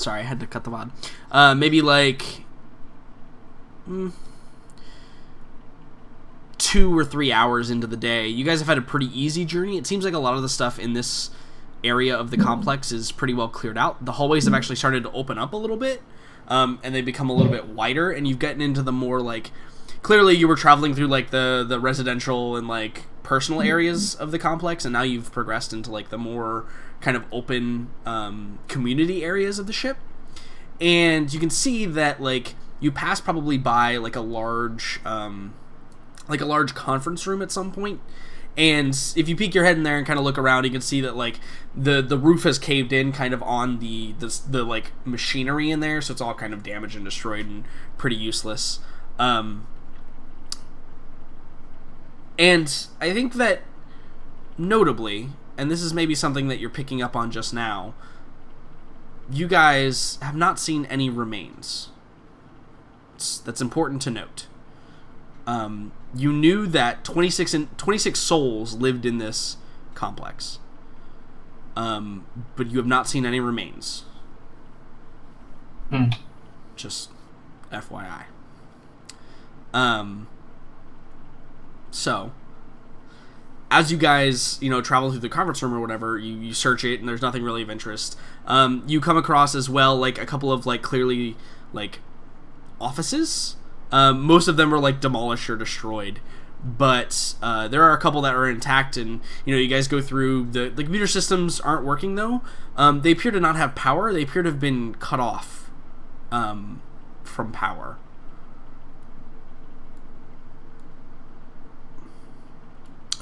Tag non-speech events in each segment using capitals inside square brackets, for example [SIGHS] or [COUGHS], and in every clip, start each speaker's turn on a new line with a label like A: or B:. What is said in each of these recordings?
A: Sorry, I had to cut the VOD. Uh, maybe like. Mm, two or three hours into the day. You guys have had a pretty easy journey. It seems like a lot of the stuff in this area of the complex is pretty well cleared out. The hallways have actually started to open up a little bit, um, and they become a little bit wider, and you've gotten into the more like. Clearly, you were traveling through like the the residential and like personal areas of the complex, and now you've progressed into like the more kind of open um, community areas of the ship. And you can see that like you pass probably by like a large um, like a large conference room at some point and if you peek your head in there and kind of look around you can see that like the the roof has caved in kind of on the the, the like machinery in there so it's all kind of damaged and destroyed and pretty useless um and i think that notably and this is maybe something that you're picking up on just now you guys have not seen any remains it's, that's important to note um, you knew that 26 and 26 souls lived in this complex. Um, but you have not seen any remains.
B: Hmm.
A: Just FYI. Um, so, as you guys, you know, travel through the conference room or whatever, you, you search it and there's nothing really of interest. Um, you come across as well, like, a couple of, like, clearly, like, offices um, most of them are like demolished or destroyed, but uh, there are a couple that are intact. And you know, you guys go through the the computer systems aren't working though. Um, they appear to not have power. They appear to have been cut off um, from power.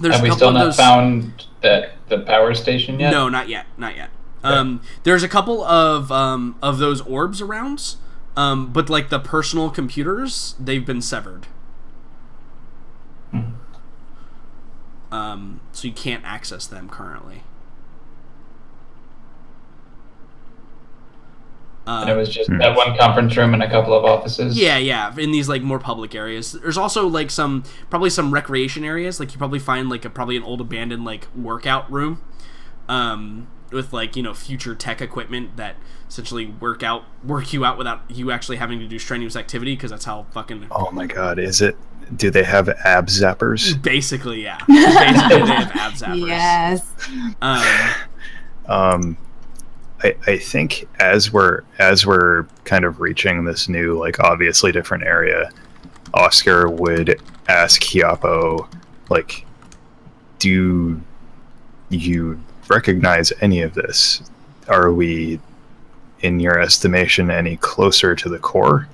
B: There's Have we still not those... found that the power station yet?
A: No, not yet, not yet. Okay. Um, there's a couple of um, of those orbs around. Um, but like the personal computers, they've been severed.
B: Mm-hmm.
A: Um, so you can't access them currently.
B: And it was just that one conference room and a couple of offices.
A: Yeah, yeah, in these like more public areas. There's also like some probably some recreation areas. Like you probably find like a probably an old abandoned like workout room, um, with like you know future tech equipment that essentially work out work you out without you actually having to do strenuous activity because that's how fucking
C: oh my god is it do they have ab zappers
A: basically yeah [LAUGHS] basically they have ab zappers
D: yes
A: um, [LAUGHS]
C: um I, I think as we're as we're kind of reaching this new like obviously different area oscar would ask hiapo like do you recognize any of this are we in your estimation, any closer to the core?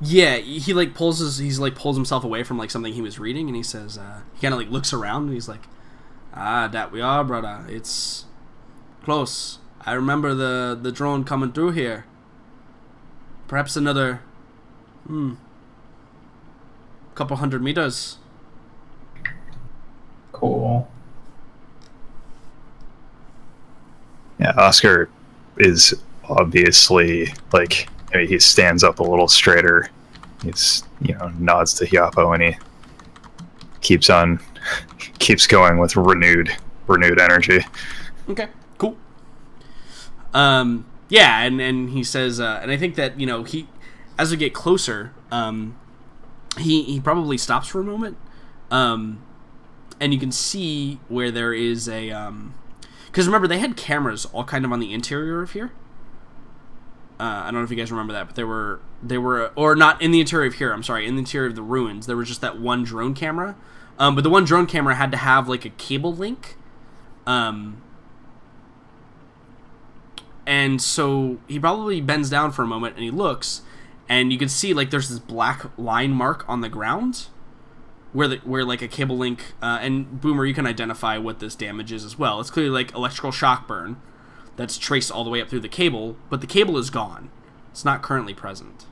A: Yeah, he like pulls his he's like pulls himself away from like something he was reading, and he says uh, he kind of like looks around and he's like, "Ah, that we are, brother. It's close. I remember the the drone coming through here. Perhaps another, hmm, couple hundred meters."
B: Cool.
C: Yeah, Oscar is obviously like I mean, he stands up a little straighter. He's you know nods to Hiapo and he keeps on [LAUGHS] keeps going with renewed renewed energy.
A: Okay. Um, yeah, and and he says, uh, and I think that you know he as we get closer, um, he he probably stops for a moment, um, and you can see where there is a um, because remember they had cameras all kind of on the interior of here. Uh, I don't know if you guys remember that, but there were they were or not in the interior of here. I'm sorry, in the interior of the ruins, there was just that one drone camera. Um, but the one drone camera had to have like a cable link. Um, and so he probably bends down for a moment and he looks, and you can see like there's this black line mark on the ground, where the where like a cable link. Uh, and Boomer, you can identify what this damage is as well. It's clearly like electrical shock burn that's traced all the way up through the cable, but the cable is gone. It's not currently present.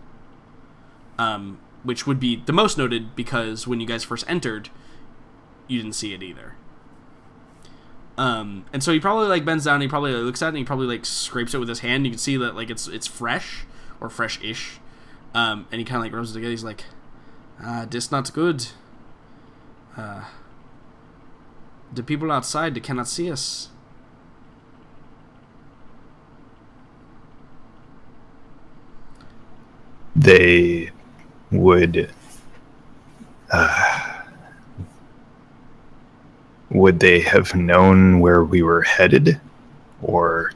A: Um, which would be the most noted because when you guys first entered, you didn't see it either. Um, and so he probably like bends down, he probably like, looks at it, and he probably like scrapes it with his hand. You can see that like it's it's fresh or fresh-ish. Um, and he kind of like rubs it together. He's like, "Ah, this not good. Uh, the people outside they cannot see us."
C: they would uh, would they have known where we were headed? Or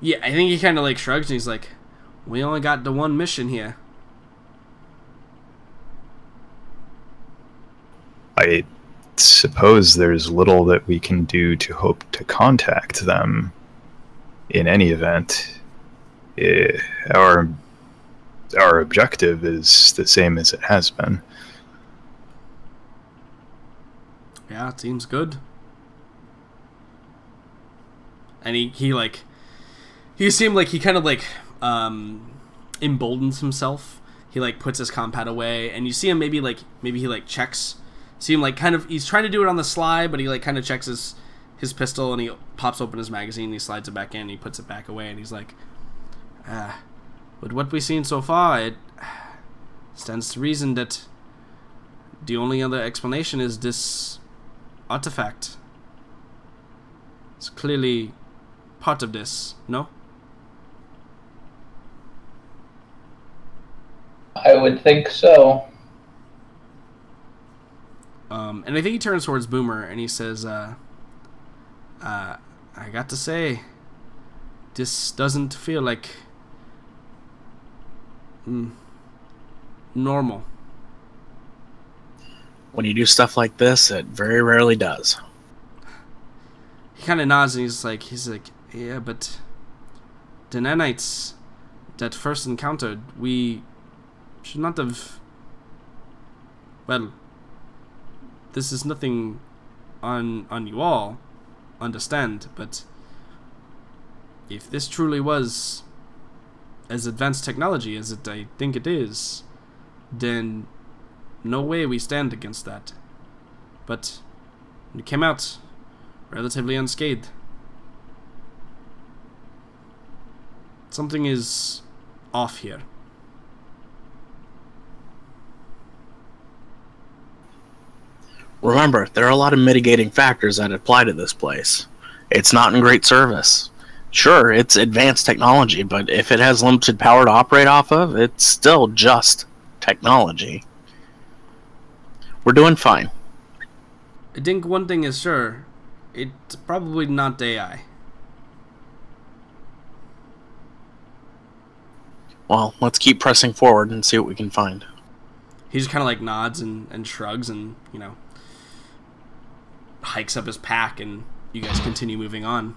A: yeah i think he kind of like shrugs and he's like we only got the one mission here.
C: I suppose there's little that we can do to hope to contact them. In any event eh, our our objective is the same as it has been
A: yeah, it seems good. And he, he like, he seemed like he kind of like, um, emboldens himself. He like puts his compad away, and you see him maybe like maybe he like checks. See him like kind of he's trying to do it on the sly, but he like kind of checks his his pistol and he pops open his magazine. He slides it back in. he puts it back away, and he's like, ah, with what we've seen so far, it stands to reason that the only other explanation is this artifact. It's clearly part of this, no?
B: I would think so.
A: Um, and I think he turns towards Boomer and he says, uh, uh, I got to say, this doesn't feel like mm, normal
D: when you do stuff like this, it very rarely does.
A: He kind of nods and he's like, he's like, yeah, but the nanites that first encountered, we should not have. Well, this is nothing on on you all, understand, but if this truly was as advanced technology as it I think it is, then no way we stand against that. But we came out relatively unscathed. Something is off here.
D: Remember, there are a lot of mitigating factors that apply to this place. It's not in great service. Sure, it's advanced technology, but if it has limited power to operate off of, it's still just technology. We're doing fine.
A: I think one thing is sure. It's probably not AI.
D: Well, let's keep pressing forward and see what we can find.
A: He just kind of like nods and, and shrugs and, you know, hikes up his pack and you guys continue moving on.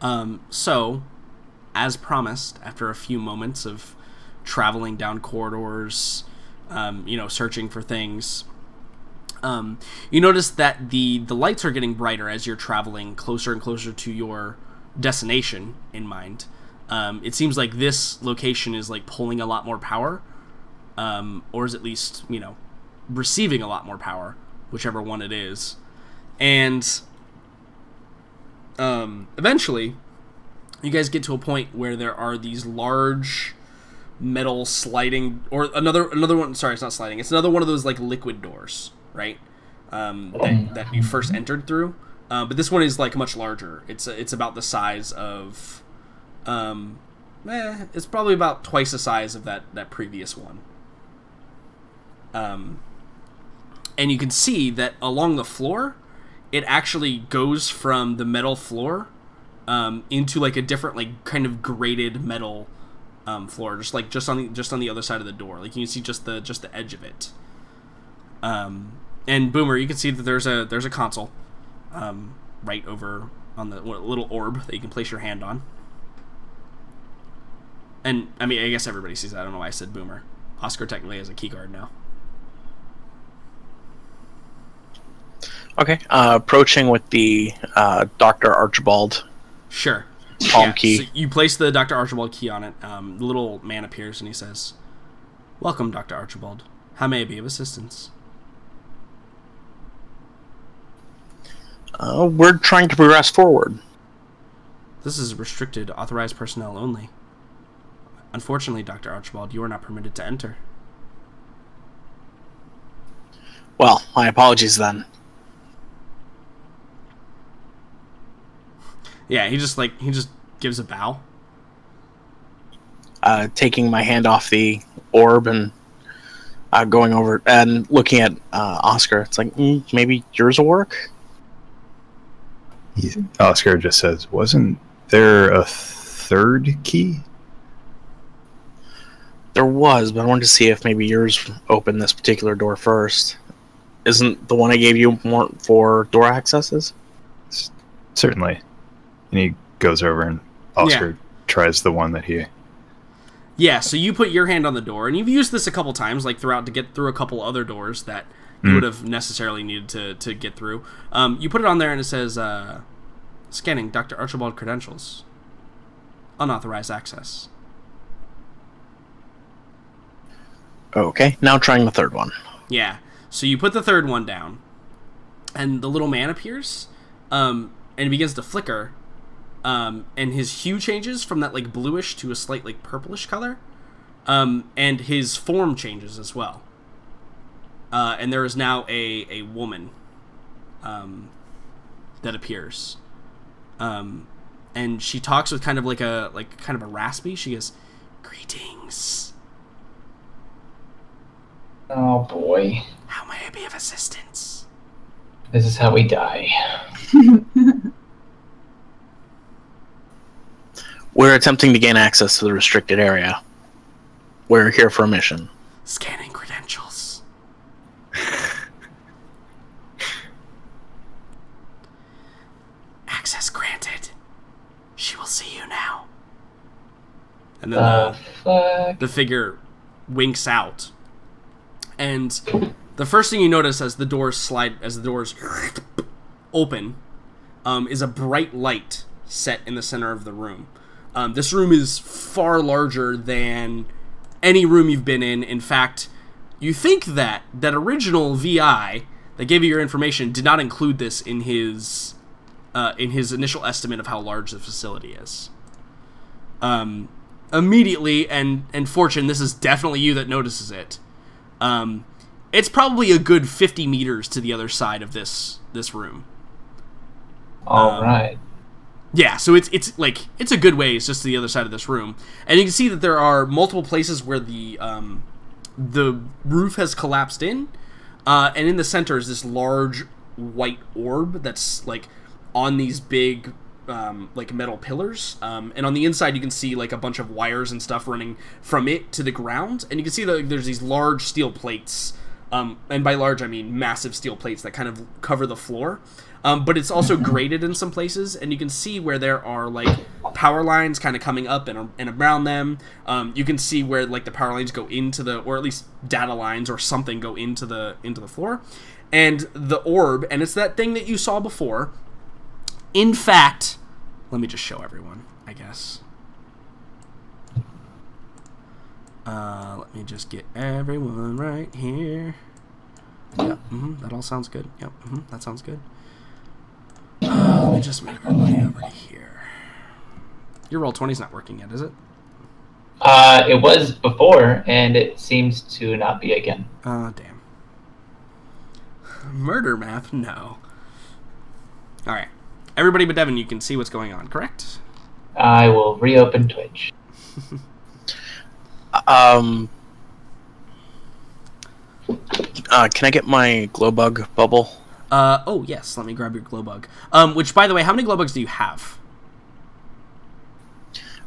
A: Um, so, as promised, after a few moments of traveling down corridors, um, you know, searching for things. Um, you notice that the the lights are getting brighter as you're traveling closer and closer to your destination in mind. Um, it seems like this location is like pulling a lot more power, um, or is at least you know receiving a lot more power, whichever one it is, and um, eventually, you guys get to a point where there are these large metal sliding or another another one sorry it's not sliding it's another one of those like liquid doors right? Um, that, that you first entered through. Uh, but this one is like much larger. It's it's about the size of um eh, it's probably about twice the size of that that previous one. Um and you can see that along the floor it actually goes from the metal floor um, into like a different like kind of grated metal um, floor, just like just on the just on the other side of the door. Like you can see just the just the edge of it. Um, and Boomer, you can see that there's a there's a console, um, right over on the little orb that you can place your hand on. And I mean, I guess everybody sees that. I don't know why I said Boomer. Oscar technically has a key keycard now.
D: Okay, uh, approaching with the uh, Doctor Archibald.
A: Sure
D: palm yeah, key. So
A: you place the Dr. Archibald key on it. Um, the little man appears and he says, Welcome, Dr. Archibald. How may I be of assistance?
D: Uh, we're trying to progress forward.
A: This is restricted authorized personnel only. Unfortunately, Dr. Archibald, you are not permitted to enter.
D: Well, my apologies then.
A: Yeah, he just like he just gives a bow.
D: uh, taking my hand off the orb and uh, going over and looking at uh, Oscar. It's like mm, maybe yours will work.
C: He, Oscar just says, "Wasn't there a third key?"
D: There was, but I wanted to see if maybe yours opened this particular door first. Isn't the one I gave you more for door accesses?
C: Certainly. And he goes over and Oscar yeah. tries the one that he
A: yeah, so you put your hand on the door, and you've used this a couple times, like throughout to get through a couple other doors that you mm. would have necessarily needed to, to get through. Um, you put it on there, and it says, uh, "Scanning Dr. Archibald credentials. Unauthorized access."
D: Okay, now trying the third one.
A: Yeah, so you put the third one down, and the little man appears, um, and it begins to flicker, um, and his hue changes from that like bluish to a slight like purplish color, um, and his form changes as well. Uh, and there is now a a woman um, that appears, um, and she talks with kind of like a like kind of a raspy. She goes, "Greetings."
B: Oh boy.
A: How may I be of assistance?
B: This is how we die. [LAUGHS]
D: We're attempting to gain access to the restricted area. We're here for a mission.
A: Scanning credentials. [LAUGHS] access granted. She will see you now. And then uh, the, the figure winks out. And the first thing you notice as the doors slide, as the doors open, um, is a bright light set in the center of the room. Um, this room is far larger than any room you've been in. In fact, you think that that original VI that gave you your information did not include this in his uh, in his initial estimate of how large the facility is. Um, immediately, and and Fortune, this is definitely you that notices it. Um, it's probably a good fifty meters to the other side of this this room.
B: All um, right.
A: Yeah, so it's it's like it's a good ways just to the other side of this room, and you can see that there are multiple places where the um, the roof has collapsed in, uh, and in the center is this large white orb that's like on these big um, like metal pillars, um, and on the inside you can see like a bunch of wires and stuff running from it to the ground, and you can see that there's these large steel plates, um, and by large I mean massive steel plates that kind of cover the floor. Um, but it's also graded in some places, and you can see where there are like power lines kind of coming up and, and around them. Um, you can see where like the power lines go into the, or at least data lines or something go into the into the floor, and the orb, and it's that thing that you saw before. In fact, let me just show everyone, I guess. Uh, let me just get everyone right here. Yep, mm -hmm, that all sounds good. Yep, mm -hmm, that sounds good. Uh, let me just make everybody over here. Your roll 20 is not working yet, is it?
B: Uh, it was before, and it seems to not be again.
A: Oh, damn. Murder map? No. Alright. Everybody but Devin, you can see what's going on, correct?
B: I will reopen Twitch. [LAUGHS]
D: um. Uh, can I get my glow bug bubble?
A: Uh, oh, yes, let me grab your glow bug. Um, which, by the way, how many glow bugs do you have?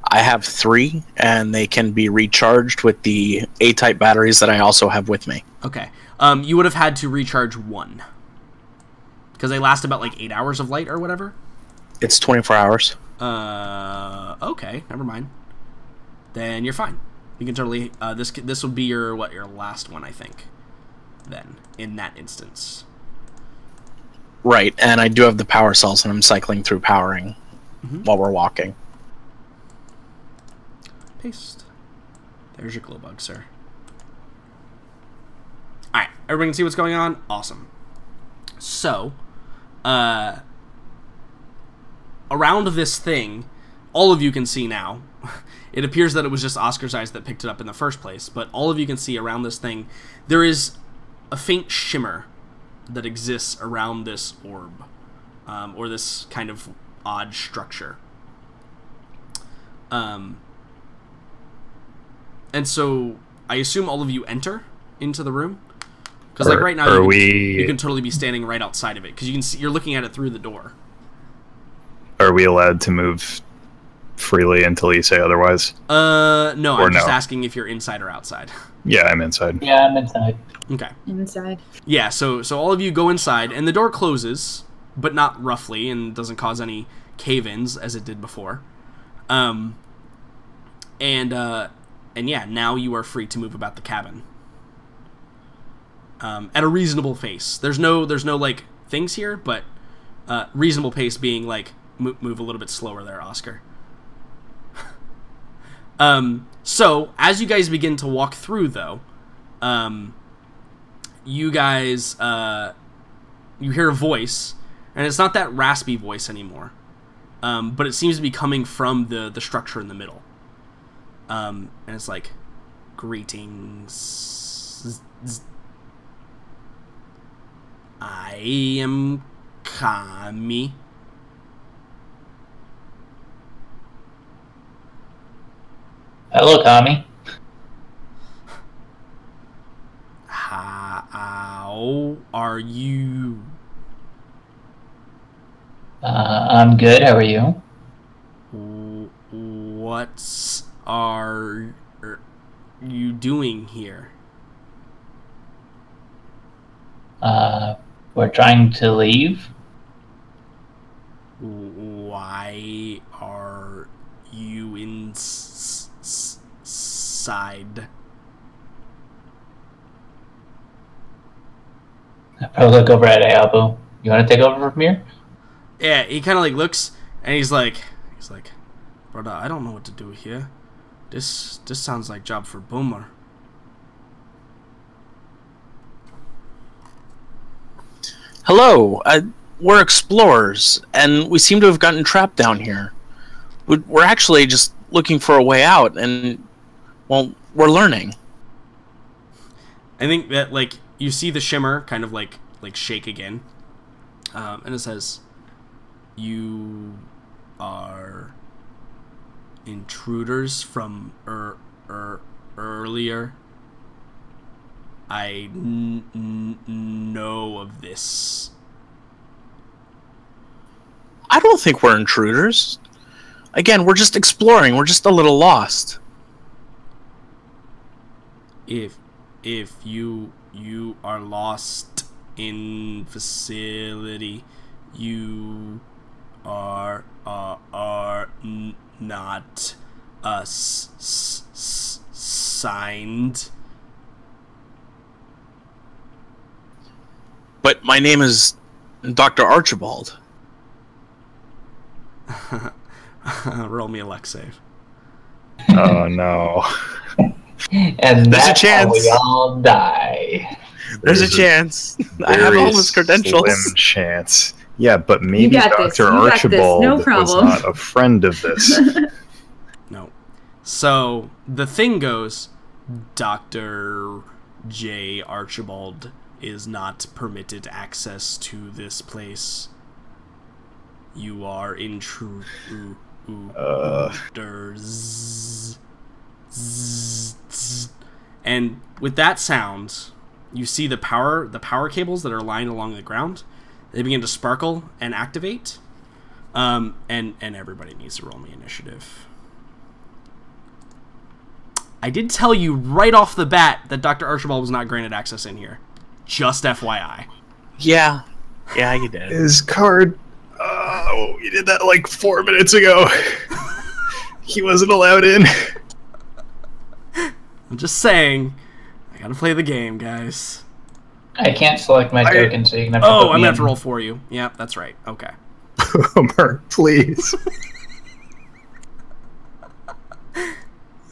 D: I have three, and they can be recharged with the A-type batteries that I also have with me.
A: Okay. Um, you would have had to recharge one. Because they last about, like, eight hours of light or whatever?
D: It's 24 hours.
A: Uh, okay, never mind. Then you're fine. You can totally, uh, this, this will be your, what, your last one, I think. Then, in that instance.
D: Right, and I do have the power cells, and I'm cycling through powering mm-hmm. while we're walking.
A: Paste. There's your glow bug, sir. Alright, everybody can see what's going on? Awesome. So, uh, around this thing, all of you can see now. [LAUGHS] It appears that it was just Oscar's eyes that picked it up in the first place, but all of you can see around this thing, there is a faint shimmer that exists around this orb, um, or this kind of odd structure. Um, and so I assume all of you enter into the room because like right now
C: are
A: you can,
C: we
A: you can totally be standing right outside of it because you can see you're looking at it through the door.
C: are we allowed to move freely until you say otherwise?
A: Uh, no,
C: Or
A: I'm just
C: no.
A: asking if you're inside or outside. [LAUGHS]
C: Yeah, I'm inside.
B: Yeah, I'm inside.
A: Okay.
E: Inside.
A: Yeah, so so all of you go inside and the door closes, but not roughly and doesn't cause any cave-ins as it did before. Um and uh and yeah, now you are free to move about the cabin. Um at a reasonable pace. There's no there's no like things here, but uh reasonable pace being like move, move a little bit slower there, Oscar. [LAUGHS] um so, as you guys begin to walk through though, um you guys uh you hear a voice and it's not that raspy voice anymore um, but it seems to be coming from the the structure in the middle. Um, and it's like greetings. I am kami.
B: Hello, Tommy.
A: How are you
B: Uh, I'm good. How are you?
A: What are you doing here?
B: Uh, we're trying to leave.
A: Why are you inside?
B: Probably look over at Hiapo. You want to take over from here?
A: Yeah, he kind of like looks and he's like, he's like, brother, I don't know what to do here. This this sounds like job for Boomer.
D: Hello, uh, we're explorers, and we seem to have gotten trapped down here. We're actually just looking for a way out, and well, we're learning.
A: I think that like you see the shimmer kind of like like shake again, um, and it says, "You are intruders from er, er, earlier. I know of this.
D: I don't think we're intruders. Again, we're just exploring. We're just a little lost.
A: If if you you are lost in facility, you are are, are n- not uh, s- s- s- signed."
D: But my name is Dr. Archibald. [LAUGHS]
A: Roll me a luck save.
C: Oh no. [LAUGHS]
B: And
D: There's a
B: that's
D: chance.
B: how we all die.
D: There's a
C: There's a
D: chance. [LAUGHS] I have
C: Very
D: all his credentials.
C: Slim chance. Yeah, but maybe Dr.
E: this. You got this.
C: Archibald
E: No
C: was
E: problem.
C: not a friend of this. [LAUGHS]
A: No. So the thing goes, Dr. J. Archibald is not permitted access to this place. You are intruders.
C: Uh.
A: Zzz, zzz. And with that sound, you see the power the power cables that are lying along the ground. They begin to sparkle and activate. Um, and and everybody needs to roll me initiative. I did tell you right off the bat that Dr. Archibald was not granted access in here. Just FYI.
D: Yeah. Yeah, you did.
C: His card. Oh, you did that like four minutes ago. [LAUGHS] he wasn't allowed in.
A: I'm just saying. I gotta play the game, guys.
B: I can't select my
C: I-
B: token, so you can have to
A: Oh,
B: put
A: I'm gonna have to roll for you. Yeah, that's right. Okay. [LAUGHS]
C: Boomer, please. [LAUGHS]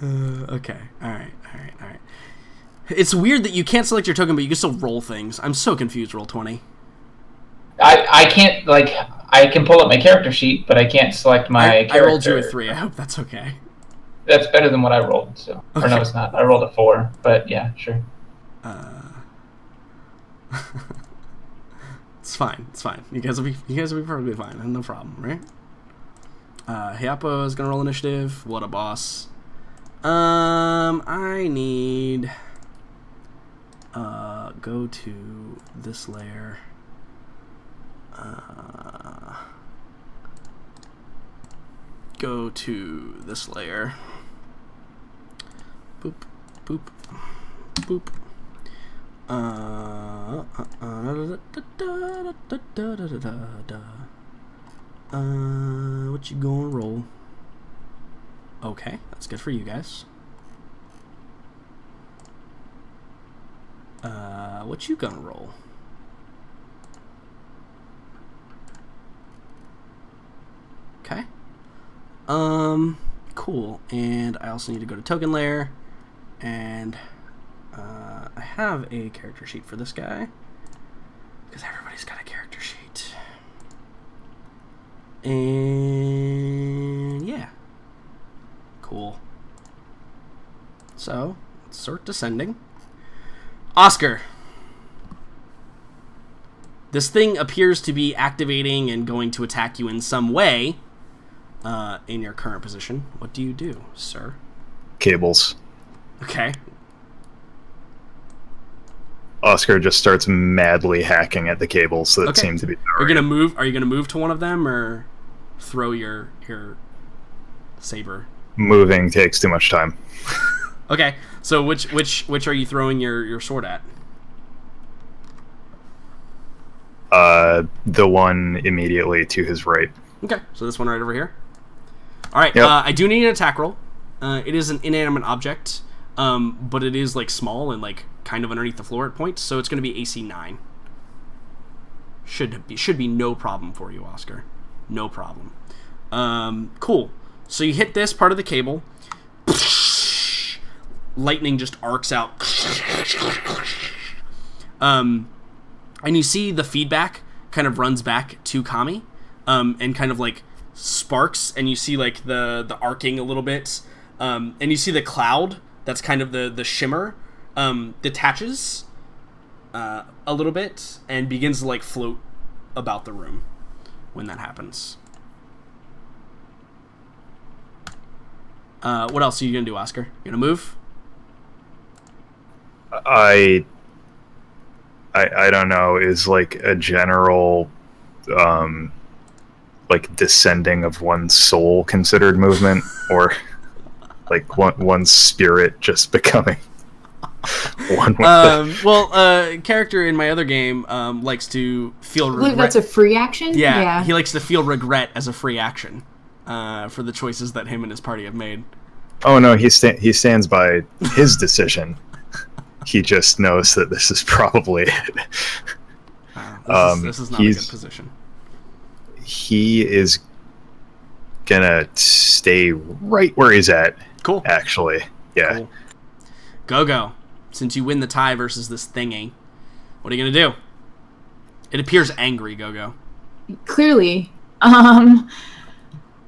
A: Uh, okay. All right. All right. All right. It's weird that you can't select your token, but you can still roll things. I'm so confused. Roll twenty.
B: I, I can't like I can pull up my character sheet, but I can't select my
A: I, I rolled you a three. I hope that's okay.
B: That's better than what I rolled. So or no, it's not. I rolled a four, but yeah, sure.
A: Uh, [LAUGHS] it's fine. It's fine. You guys will be. You guys will be perfectly fine. No problem, right? Uh, Hiapo is gonna roll initiative. What a boss. Um, I need uh go to this layer. Uh, go to this layer. Boop, boop, boop. Uh, uh, what you gonna roll? Okay, that's good for you guys. Uh, what you gonna roll? Okay. Um, cool. And I also need to go to token layer, and uh, I have a character sheet for this guy because everybody's got a character sheet. And yeah. Cool. So, sort descending. Oscar. This thing appears to be activating and going to attack you in some way uh, in your current position. What do you do, sir?
C: Cables.
A: Okay.
C: Oscar just starts madly hacking at the cables that okay. seem to be.
A: Are you gonna move? Are you gonna move to one of them or throw your your saber?
C: Moving takes too much time. [LAUGHS]
A: okay, so which which which are you throwing your your sword at?
C: Uh, the one immediately to his right.
A: Okay, so this one right over here. All right, yep. uh, I do need an attack roll. Uh, it is an inanimate object, um, but it is like small and like kind of underneath the floor at points, so it's going to be AC nine. Should be should be no problem for you, Oscar. No problem. Um, cool. So you hit this part of the cable. [LAUGHS] Lightning just arcs out. Um, and you see the feedback kind of runs back to Kami, um, and kind of like sparks, and you see like the the arcing a little bit, um, and you see the cloud that's kind of the the shimmer um, detaches uh, a little bit and begins to like float about the room when that happens. Uh, what else are you gonna do, Oscar? You gonna move?
C: I, I, I don't know. Is like a general, um, like descending of one's soul considered movement, or like one one's spirit just [LAUGHS] becoming
A: one with um, the... well, uh, character in my other game um, likes to feel.
E: Regret. That's a free action.
A: Yeah, yeah, he likes to feel regret as a free action uh, for the choices that him and his party have made.
C: Oh no, he sta- he stands by his decision. he just knows that this is probably it.
A: this, um, is, this is not a good position.
C: He is gonna stay right where he's at.
A: Cool.
C: Actually, yeah. Cool.
A: Go go. Since you win the tie versus this thingy, what are you gonna do? It appears angry, Go Go.
E: Clearly, um,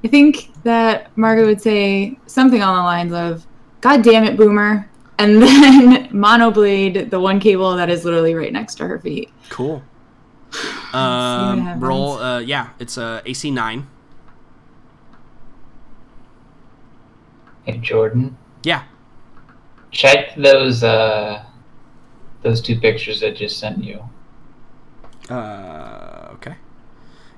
E: I think that Margaret would say something on the lines of, God damn it, Boomer. And [LAUGHS] then Monoblade, the one cable that is literally right next to her feet.
A: Cool. Um, roll, uh, yeah, it's uh, AC 9.
B: Hey, Jordan.
A: Yeah.
B: Check those, uh, those two pictures I just sent you.
A: Uh, okay.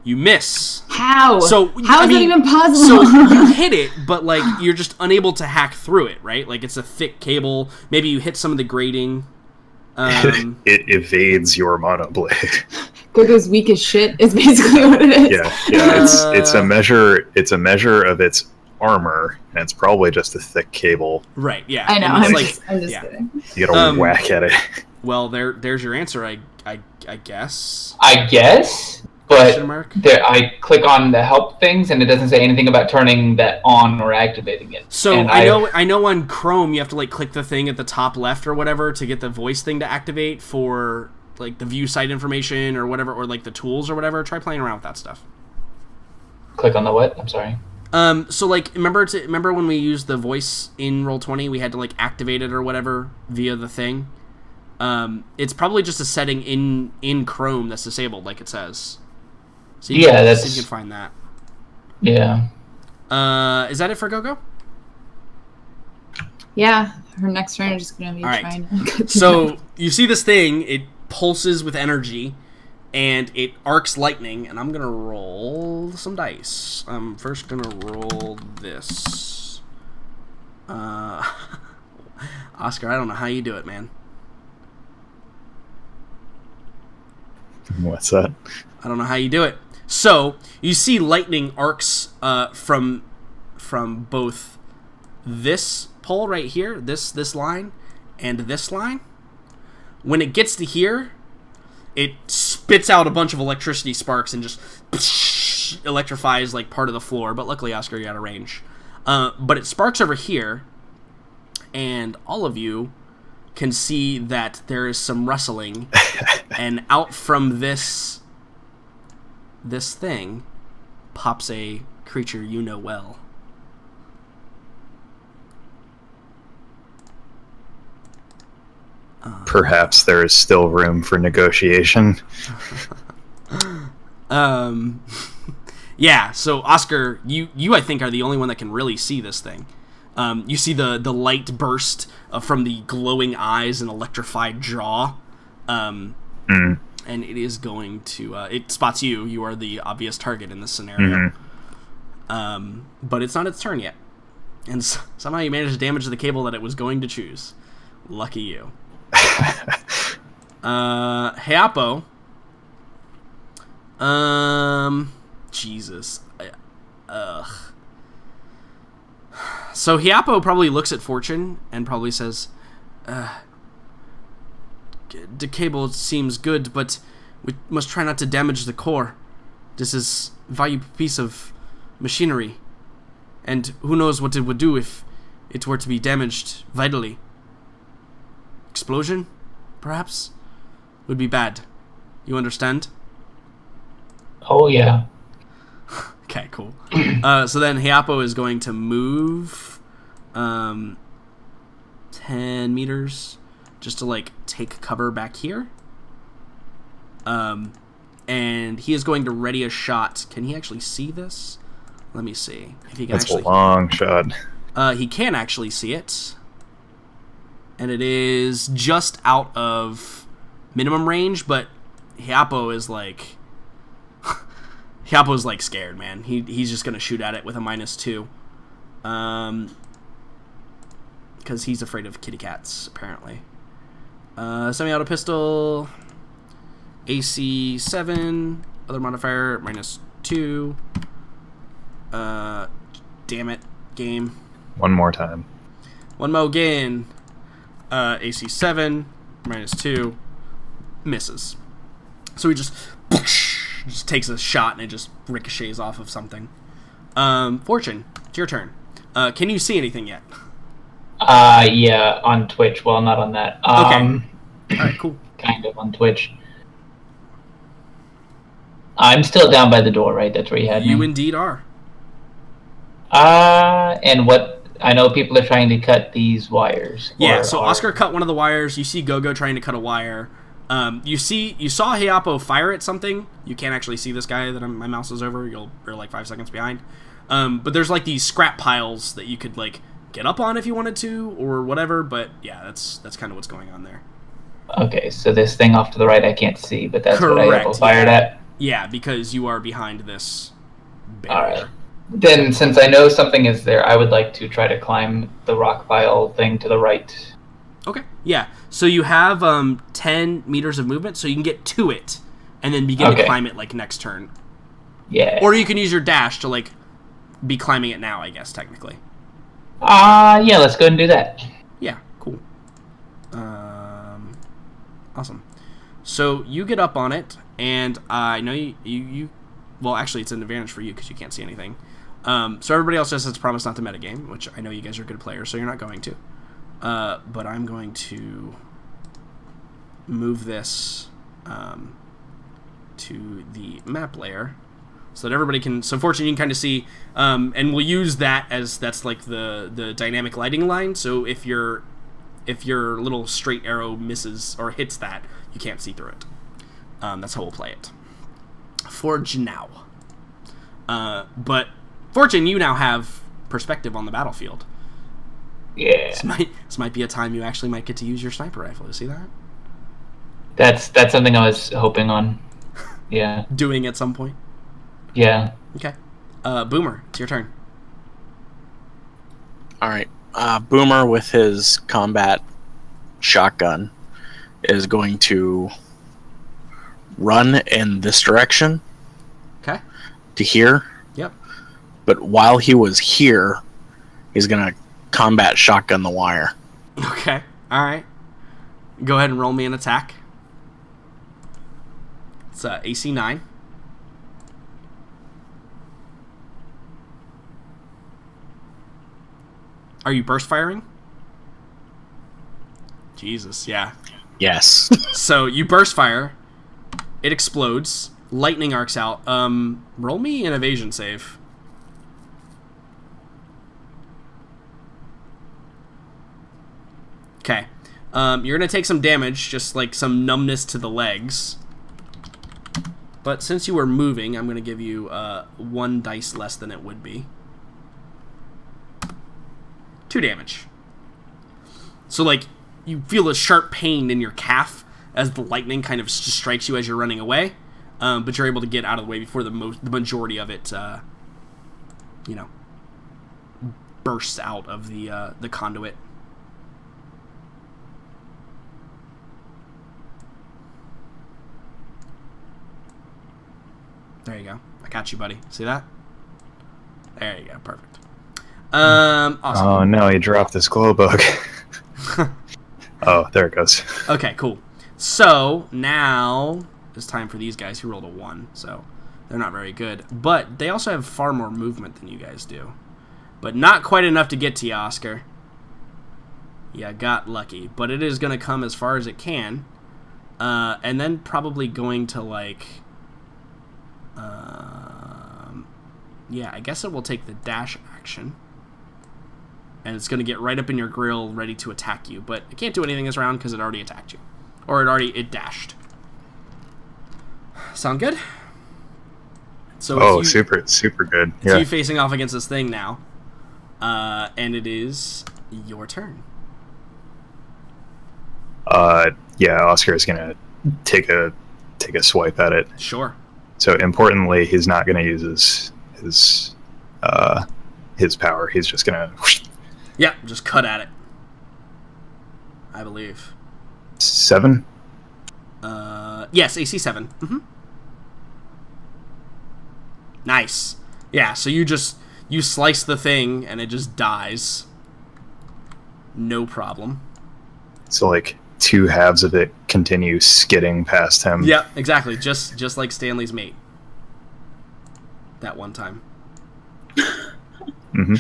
A: You miss.
E: How?
A: So
E: how I is mean, that even possible?
A: so you [LAUGHS] hit it, but like you're just unable to hack through it, right? Like it's a thick cable. Maybe you hit some of the grating.
C: Um, [LAUGHS] it evades your mono blade. [LAUGHS]
E: Gogo's weak as shit is basically what it is.
C: Yeah, yeah. It's uh, it's a measure. It's a measure of its armor, and it's probably just a thick cable.
A: Right. Yeah.
E: I know. I'm, like, just, I'm just yeah. kidding.
C: You gotta um, whack at it.
A: Well, there, there's your answer. I, I, I guess.
B: I guess. But there, I click on the help things, and it doesn't say anything about turning that on or activating it.
A: So and I know, I know on Chrome you have to like click the thing at the top left or whatever to get the voice thing to activate for like the view site information or whatever, or like the tools or whatever. Try playing around with that stuff.
B: Click on the what? I'm sorry.
A: Um, so like, remember to remember when we used the voice in Roll Twenty, we had to like activate it or whatever via the thing. Um, it's probably just a setting in in Chrome that's disabled, like it says.
B: So you yeah, can, that's
A: so you can find that.
B: Yeah.
A: Uh, is that it for GoGo?
E: Yeah, her next turn is just gonna be
A: All right.
E: trying to cut
A: So [LAUGHS] you see this thing, it pulses with energy and it arcs lightning, and I'm gonna roll some dice. I'm first gonna roll this. Uh, [LAUGHS] Oscar, I don't know how you do it, man.
C: What's that?
A: I don't know how you do it. So you see lightning arcs uh, from from both this pole right here, this this line, and this line. When it gets to here, it spits out a bunch of electricity sparks and just [LAUGHS] electrifies like part of the floor. But luckily, Oscar, you're out of range. Uh, but it sparks over here, and all of you can see that there is some rustling, [LAUGHS] and out from this this thing pops a creature you know well.
C: Perhaps there is still room for negotiation. [LAUGHS]
A: Um, [LAUGHS] yeah. So Oscar, you you I think are the only one that can really see this thing. Um, you see the the light burst uh, from the glowing eyes and electrified jaw, um,
C: Mm.
A: and it is going to uh, it spots you. You are the obvious target in this scenario.
C: Mhm.
A: Um, but it's not its turn yet, and s- somehow you managed to damage the cable that it was going to choose. Lucky you. [LAUGHS] Uh, Hiapo. Um, Jesus. Ugh. So Hiapo probably looks at Fortune and probably says, uh, "The cable seems good, but we must try not to damage the core. This is valuable piece of machinery, and who knows what it would do if it were to be damaged vitally. Explosion, perhaps, would be bad. You understand?"
B: Oh yeah. [LAUGHS]
A: Okay, cool. [CLEARS THROAT] Uh, so then Hiapo is going to move um, 10 meters just to like take cover back here. Um, and he is going to ready a shot. Can he actually see this? Let me see if he can
C: That's
A: actually.
C: a long shot.
A: Uh, he can actually see it, and it is just out of minimum range. But Hiapo is like, [LAUGHS] Hiapo's like scared, man. He he's just gonna shoot at it with a minus two, um, because he's afraid of kitty cats apparently. Uh, semi-auto pistol, AC seven, other modifier minus two. Uh, damn it, game.
C: One more time.
A: One more again. Uh, AC 7, minus 2, misses. So he just [LAUGHS] just takes a shot and it just ricochets off of something. Um, Fortune, it's your turn. Uh, can you see anything yet?
B: Uh, yeah, on Twitch. Well, not on that. Um,
A: All right, cool. [COUGHS]
B: kind of on Twitch. I'm still down by the door, right? That's where you had
A: You
B: me.
A: indeed are.
B: Uh, and what? I know people are trying to cut these wires.
A: Yeah,
B: or
A: so
B: are-
A: Oscar cut one of the wires. You see Gogo trying to cut a wire. Um, you see, you saw Hiapo fire at something. You can't actually see this guy that I'm, my mouse is over. You'll you're like five seconds behind. Um, but there's like these scrap piles that you could like get up on if you wanted to or whatever. But yeah, that's that's kind of what's going on there.
B: Okay, so this thing off to the right I can't see, but that's what I
A: Correct,
B: have fired at.
A: Yeah, because you are behind this.
B: All
A: barrier.
B: right. Then, since I know something is there, I would like to try to climb the rock pile thing to the right.
A: Okay. Yeah. So you have um, ten meters of movement, so you can get to it, and then begin to climb it like next turn.
B: Yeah.
A: Or you can use your dash to like be climbing it now, I guess technically.
B: Ah, yeah. Let's go and do that.
A: Yeah, cool. Um, awesome. So you get up on it, and I know you, you, you. Well, actually, it's an advantage for you because you can't see anything. Um, so everybody else just has to promise not to metagame, which I know you guys are good players, so you're not going to. Uh, but I'm going to move this um, to the map layer so that everybody can so fortunately you can kind of see um, and we'll use that as that's like the the dynamic lighting line. So if your if your little straight arrow misses or hits that you can't see through it. Um, that's how we'll play it. Forge now. Uh, but fortune you now have perspective on the battlefield
B: Yeah.
A: This might this might be a time you actually might get to use your sniper rifle. You see that?
B: That's that's something I was hoping on. [LAUGHS] Yeah.
A: Doing at some point.
B: Yeah.
A: Okay. Uh, Boomer, it's your turn.
D: All right. Uh, Boomer with his combat shotgun is going to run in this direction
A: Okay.
D: to here. But while he was here, he's going to combat shotgun the wire.
A: Okay. All right. Go ahead and roll me an attack. It's uh, AC nine. Are you burst firing? Jesus, yeah.
D: Yes. [LAUGHS]
A: So you burst fire, it explodes, lightning arcs out. Um, roll me an evasion save. Okay. Um, you're gonna take some damage, just like some numbness to the legs. But since you were moving, I'm gonna give you uh, one dice less than it would be. Two damage. So like you feel a sharp pain in your calf as the lightning kind of strikes you as you're running away, um, but you're able to get out of the way before the mo- the majority of it, uh, you know, bursts out of the uh, the conduit. There you go. I got you, buddy. See that? There you go. Perfect. Um, awesome.
C: Oh no, he dropped this glow bug. [LAUGHS] oh, there it goes.
A: Okay, cool. So now it's time for these guys who rolled a one, so they're not very good. But they also have far more movement than you guys do. But not quite enough to get to you, Oscar. Yeah, got lucky. But it is going to come as far as it can. Uh, and then probably going to, like... Um, yeah, I guess it will take the dash action. And it's going to get right up in your grill, ready to attack you. But it can't do anything this round because it already attacked you. Or it already it dashed. [SIGHS] Sound good? So
C: Oh,
A: you,
C: super, super good.
A: it's
C: Yeah.
A: you facing off against this thing now. Uh, and it is your turn.
C: Uh, yeah. Oscar is gonna take a take a swipe at it.
A: Sure.
C: So importantly, he's not gonna use his his uh his power. He's just gonna [LAUGHS]
A: Yeah, just cut at it. I believe.
C: seven.
A: Uh, yes, AC 7 Mm-hmm. Nice. Yeah, so you just you slice the thing and it just dies. No problem.
C: So like two halves of it continue skidding past him.
A: Yeah, exactly. Just just like Stanley's mate. That one time.
C: hmm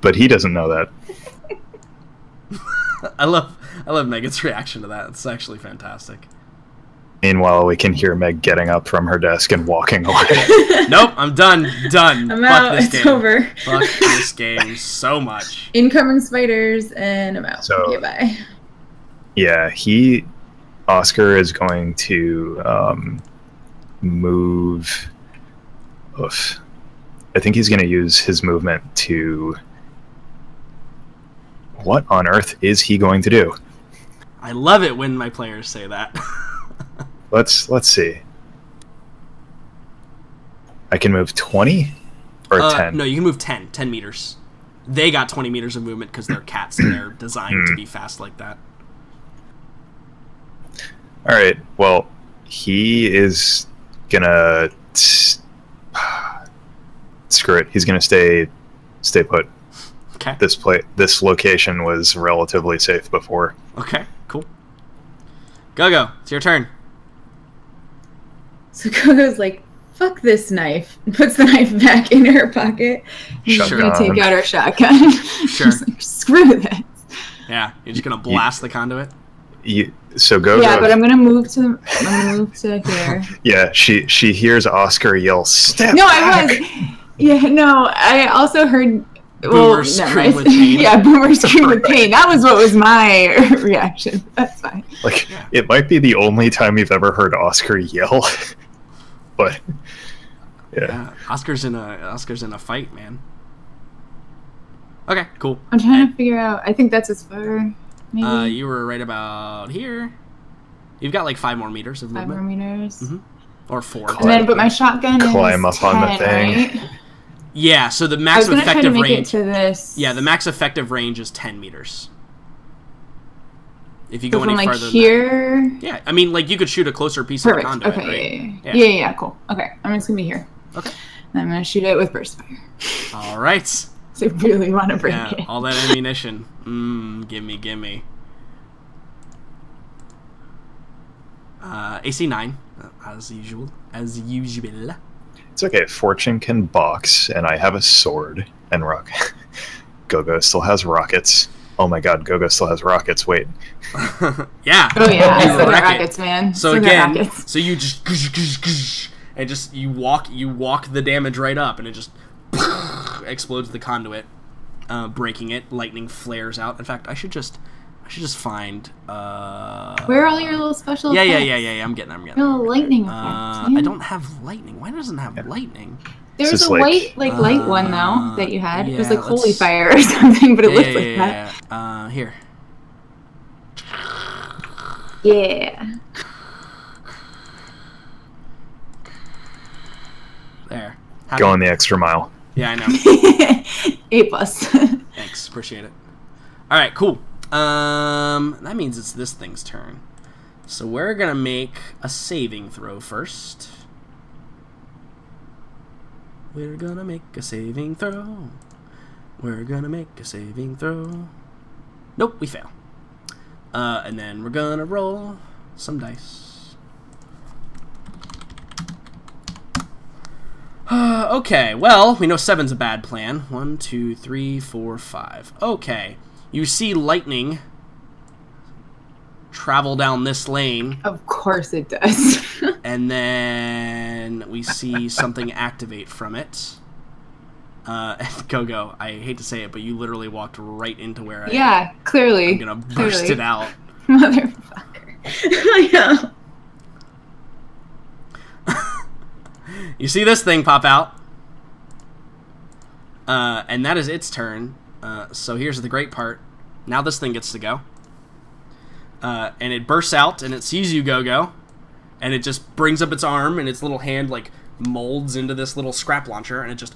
C: But he doesn't know that. [LAUGHS]
A: I love I love Megan's reaction to that. It's actually fantastic.
C: Meanwhile, we can hear Meg getting up from her desk and walking away. [LAUGHS]
A: nope, I'm done. Done.
E: I'm
A: Fuck
E: out.
A: this
E: It's
A: game.
E: over.
A: Fuck [LAUGHS] this game so much.
E: Incoming spiders, and I'm out.
C: So-
E: okay, bye.
C: yeah, he Oscar is going to um, move. Oof. I think he's going to use his movement to. What on earth is he going to do?
A: I love it when my players say that. [LAUGHS]
C: Let's let's see. I can move twenty or
A: Uh,
C: ten.
A: No, you can move 10, 10 meters. They got 20 meters of movement because they're cats and they're designed to be fast like that.
C: All right. Well, he is gonna [SIGHS] screw it. He's gonna stay stay put.
A: Okay.
C: This play this location was relatively safe before.
A: Okay, cool. Go go. It's your turn.
E: So [LAUGHS] Gogo's like, fuck this knife, [LAUGHS] puts the knife back in her pocket. And she's gonna take out her shotgun. [LAUGHS]
A: Sure.
E: She's like, screw this.
A: Yeah, you're just gonna blast the conduit.
C: You, so go.
E: Yeah, but I'm gonna move to. I'm gonna move to [LAUGHS] here.
C: Yeah, she she hears Oscar yell, "Step
E: No, I was. Yeah, no, I also heard. Well,
A: Boomer
E: never
A: scream
E: mind.
A: with pain. [LAUGHS]
E: yeah, boomer scream with pain. That was what was my [LAUGHS] reaction. That's fine.
C: Like
A: Yeah.
C: it might be the only time you've ever heard Oscar yell, but yeah.
A: Yeah, Oscar's in a Oscar's in a fight, man. Okay, cool.
E: I'm trying to figure out. I think that's as far. Maybe
A: Uh, you were right about here. You've got like five more meters of
E: five more
A: movement,
E: meters.
A: Mhm. or four.
E: And then, but my shotgun
C: Climb
E: is
C: up on the thing.
E: right?
A: Yeah, so the
E: I
A: max
E: was gonna try to
A: effective
E: make
A: range.
E: it to this.
A: Yeah, the max effective range is ten meters. If you
E: So
A: go
E: from
A: any
E: like
A: farther, than
E: here.
A: that. yeah, I mean, like you could shoot a closer piece
E: Perfect.
A: of the conduit,
E: okay.
A: right?
E: Yeah.
A: Yeah.
E: Yeah. yeah. Cool. Okay. I'm just gonna be here.
A: Okay.
E: And I'm gonna shoot it with burst fire.
A: All right. [LAUGHS]
E: So I really want to break
A: Yeah,
E: it.
A: all that ammunition. Mmm, gimme, gimme. Uh, AC nine, uh, as usual, as usual.
C: It's okay. Fortune can box, and I have a sword and rock. [LAUGHS] Gogo still has rockets. Oh my god, Gogo still has rockets. Wait, [LAUGHS]
A: yeah.
E: Oh yeah, I still got
A: it.
E: rockets, man.
A: So
E: Still
A: again,
E: rockets.
A: so you just and just you walk you walk the damage right up, and it just explodes the conduit, uh, breaking it. Lightning flares out. In fact, I should just I should just find. Uh,
E: Where are all your little special?
A: yeah, yeah,
E: effects?
A: yeah, yeah, yeah. I'm getting there. I'm getting
E: Your little lightning effects.
A: Uh,
E: man.
A: I don't have lightning. Why doesn't it have lightning?
E: There was a
C: like-
E: white, like light one
A: Uh,
E: though that you had. it was like holy fire [LAUGHS] or something, but it
A: yeah,
E: looked
A: yeah,
E: like
A: yeah,
E: that.
A: yeah. Uh, here.
E: Yeah.
A: There. Happy-
C: going the extra mile.
A: Yeah, I know. [LAUGHS]
E: A plus. [LAUGHS]
A: Thanks. Appreciate it. All right, cool. Um, that means it's this thing's turn. So we're gonna make a saving throw first. We're gonna make a saving throw. We're gonna make a saving throw. Nope, we fail. Uh, and then we're gonna roll some dice. [SIGHS] okay, well, we know seven's a bad plan. One, two, three, four, five. Okay. You see lightning travel down this lane,
E: of course it does. [LAUGHS]
A: and then we see something activate from it. Uh, [LAUGHS] go go. I hate to say it, but you literally walked right into where I
E: yeah, clearly.
A: I'm gonna burst
E: clearly.
A: it out. [LAUGHS]
E: Motherfucker. I know.
A: You see this thing pop out. Uh, and that is its turn. Uh, so here's the great part. Now this thing gets to go. Uh, and it bursts out and it sees you, Go Go. And it just brings up its arm and its little hand, like, molds into this little scrap launcher and it just.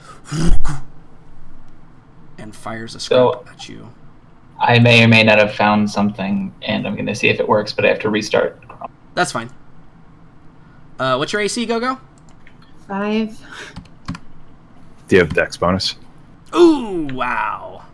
A: And fires a scrap
B: So-
A: at you.
B: I may or may not have found something, and I'm going to see if it works, but I have to restart.
A: That's fine. Uh, what's your AC, Go Go?
E: Five.
C: Do you have dex bonus?
A: Ooh, wow.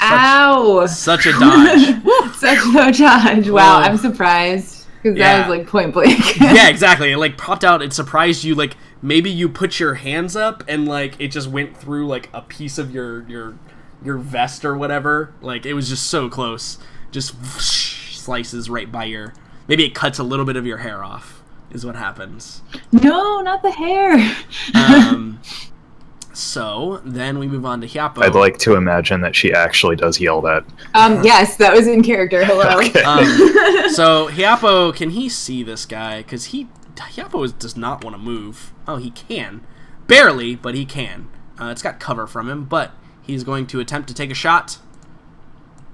A: Such,
E: Ow!
A: such a [LAUGHS] dodge. [LAUGHS]
E: Such no dodge. Wow. I'm surprised. Because
A: Yeah.
E: that was like point blank. [LAUGHS]
A: yeah, exactly. It like popped out. It surprised you. Like maybe you put your hands up and like it just went through like a piece of your your your vest or whatever. Like it was just so close. Just slices right by your. Maybe it cuts a little bit of your hair off. Is what happens.
E: no, not the hair.
A: Um, [LAUGHS] so then we move on to Hiapo.
C: I'd like to imagine that she actually does yell that.
E: um, yes, that was in character. Hello. [LAUGHS]
C: Okay.
A: Um, [LAUGHS] so Hiapo, can he see this guy? Because he Hiapo is, does not want to move. Oh, he can, barely, but he can. Uh, it's got cover from him, but he's going to attempt to take a shot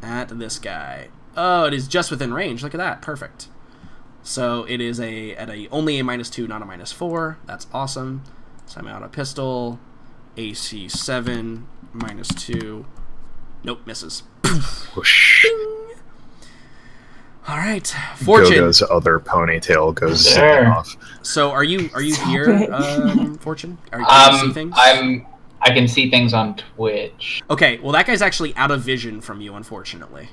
A: at this guy. Oh, it is just within range. Look at that, perfect. So it is a at a only a minus two, not a minus four. That's awesome. So I'm out a pistol. AC seven minus two. Nope, misses. [LAUGHS]
C: Whoosh.
A: All right, Fortune.
C: Gogo's other ponytail goes
B: Sure.
C: off.
A: So are you are you here, um, Fortune? Are you can you see
B: Um,
A: things?
B: I'm. I can see things on Twitch.
A: Okay, well that guy's actually out of vision from you, unfortunately.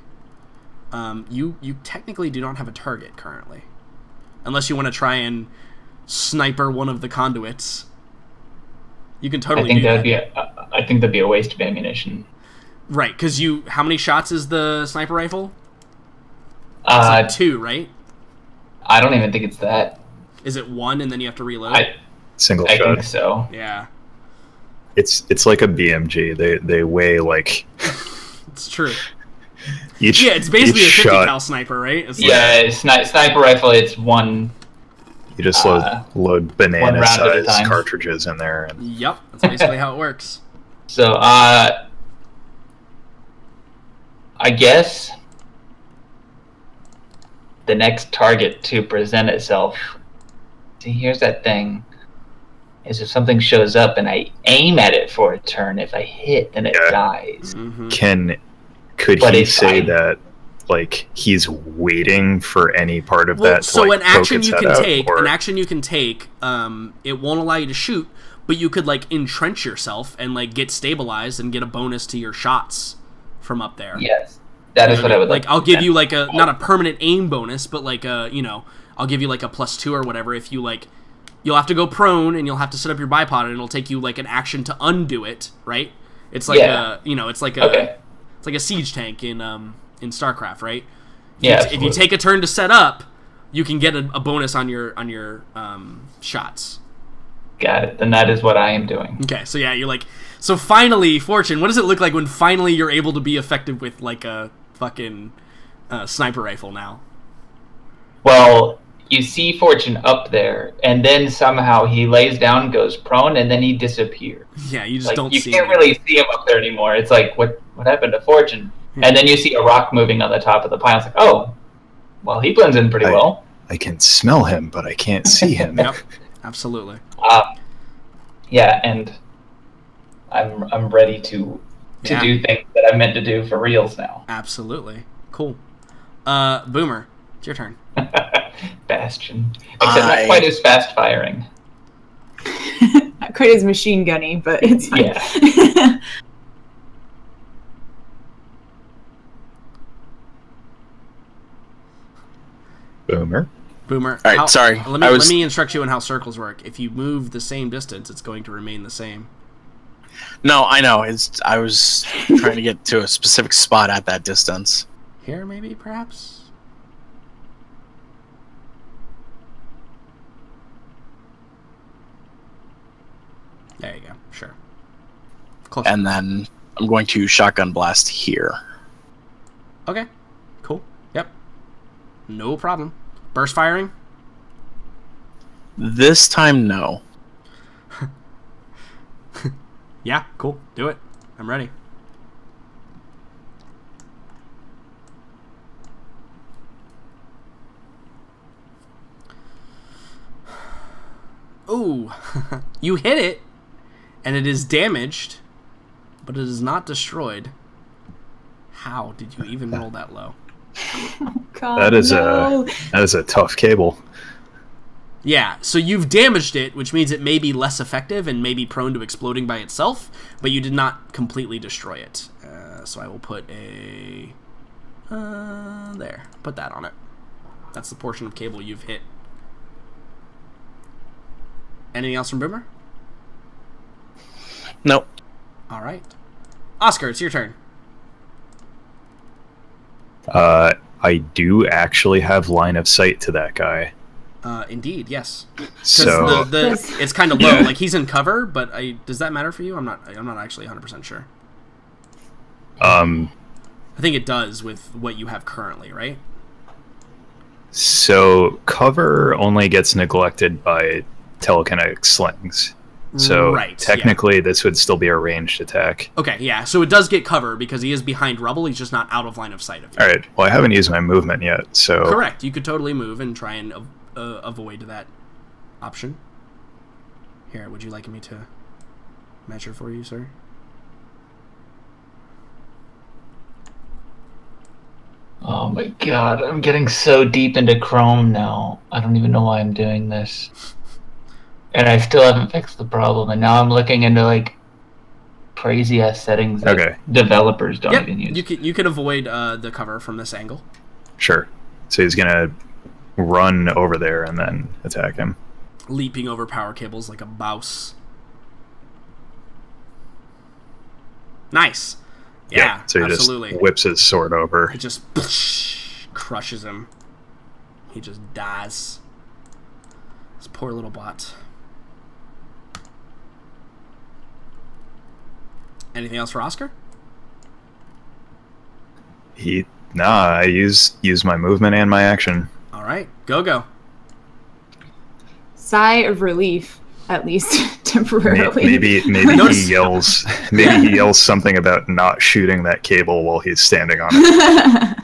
A: Um, you you technically do not have a target currently, unless you want to try and sniper one of the conduits. You can totally.
B: I think
A: do
B: that
A: that.
B: would be. A, I think that'd be a waste of ammunition.
A: right, because you how many shots is the sniper rifle? It's
B: Uh,
A: like two, right?
B: I don't even think it's that.
A: Is it one and then you have to reload?
B: I.
C: Single
B: I
C: shot.
B: think so.
A: yeah,
C: It's it's like a BMG. They they weigh like [LAUGHS]
A: it's true.
C: Each.
A: Yeah, it's basically a 50
C: shot.
A: cal sniper, right? It's like-
B: Yeah, sni- sniper rifle. It's one.
C: You just load
B: Uh,
C: load banana
B: round
C: size cartridges in there, and
A: Yep, that's basically how it works.
B: So, uh, I guess the next target to present itself. See, here's that thing. Is if something shows up and I aim at it for a turn, if I hit, then it
C: Yeah.
B: dies.
A: Mm-hmm.
C: Can could
B: But
C: he say
B: fine.
C: that like he's waiting for any part of
A: Well,
C: that? To,
A: so
C: like,
A: an action
C: poke its
A: you
C: head
A: can
C: out,
A: take,
C: or-
A: an action you can take, um, it won't allow you to shoot, but you could like entrench yourself and like get stabilized and get a bonus to your shots from up there.
B: Yes, that is what I would
A: like.
B: like.
A: I'll give
B: do.
A: you like a not a permanent aim bonus, but like a you know I'll give you like a plus two or whatever if you like. You'll have to go prone and you'll have to set up your bipod and it'll take you like an action to undo it. Right? It's like
B: Yeah.
A: a you know it's like a
B: Okay.
A: It's like a siege tank in um in StarCraft, right? If
B: Yeah.
A: you t- if you take a turn to set up, you can get a, a bonus on your on your um, shots.
B: Got it. Then that is what I am doing.
A: Okay, so yeah, you're like, so finally, Fortune. What does it look like when finally you're able to be effective with like a fucking uh, sniper rifle now?
B: Well, you see Fortune up there, and then somehow he lays down, goes prone, and then he disappears.
A: Yeah, you just
B: Like
A: don't
B: you
A: see.
B: can't
A: him.
B: really see him up there anymore. It's like what what happened to Fortune?
A: Hmm.
B: And then you see a rock moving on the top of the pile. It's like, oh, well, he blends in pretty
C: I-
B: well.
C: I can smell him, but I can't see [LAUGHS] him.
A: Yep, absolutely.
B: Uh, yeah, and I'm I'm ready to to
A: Yeah.
B: do things that I'm meant to do for reals now.
A: Absolutely. Cool. Uh, Boomer, it's your turn. [LAUGHS]
B: Bastion, except
D: I-
B: not quite as fast firing. [LAUGHS]
E: Not quite as machine gunny, but it's fine.
B: Yeah. [LAUGHS]
C: Boomer.
A: Boomer.
D: All right,
A: how-
D: sorry,
A: Let me
D: I was-
A: let me instruct you on how circles work. If you move the same distance, it's going to remain the same.
D: No, I know. It's I was trying to get to a specific spot at that distance.
A: Here, maybe, perhaps. There you go. Sure. Close.
D: And then I'm going to shotgun blast here.
A: okay. Cool. Yep. No problem. Burst firing.
D: This time, no. [LAUGHS]
A: Yeah. Cool. Do it. I'm ready. [SIGHS] Ooh, [LAUGHS] you hit it, and it is damaged, but it is not destroyed. How did you even roll that low?
E: God,
C: That is
E: no.
C: That is a tough cable.
A: Yeah, so you've damaged it, which means it may be less effective and may be prone to exploding by itself, but you did not completely destroy it. Uh, so I will put a. Uh, there. Put that on it. That's the portion of cable you've hit. Anything else from Boomer?
D: Nope.
A: All right. Oscar, it's your turn.
C: Uh, I do actually have line of sight to that guy.
A: Uh, indeed, yes.
C: So
A: the, the it's kind of low. Like he's in cover, but I does that matter for you? I'm not. I'm not actually 100 percent sure.
C: um
A: I think it does with what you have currently, right?
C: so cover only gets neglected by telekinetic slings. So
A: Right, yeah.
C: technically this would still be a ranged attack.
A: Okay, yeah. So it does get cover because he is behind rubble. He's just not out of line of sight of you.
C: All right. Well, I haven't used my movement yet, so
A: Correct. You could totally move and try and uh, avoid that option. Here, would you like me to measure for you, sir?
B: Oh my god, I'm getting so deep into Chrome now. I don't even know why I'm doing this. And I still haven't fixed the problem, and now I'm looking into like crazy ass settings that
C: Okay.
B: developers don't
A: Yep.
B: even use.
A: You can you can avoid uh, the cover from this angle.
C: sure. So he's gonna run over there and then attack him.
A: leaping over power cables like a mouse. Nice. Yeah,
C: so he
A: absolutely.
C: just whips his sword over.
A: it just [LAUGHS] crushes him. He just dies. This poor little bot. Anything else for Oscar?
C: He nah, I use use my movement and my action.
A: All right, go go.
E: sigh of relief at least [LAUGHS] temporarily.
C: Maybe maybe
A: Notice-
C: he yells [LAUGHS] maybe he yells [LAUGHS] something about not shooting that cable while he's standing on it.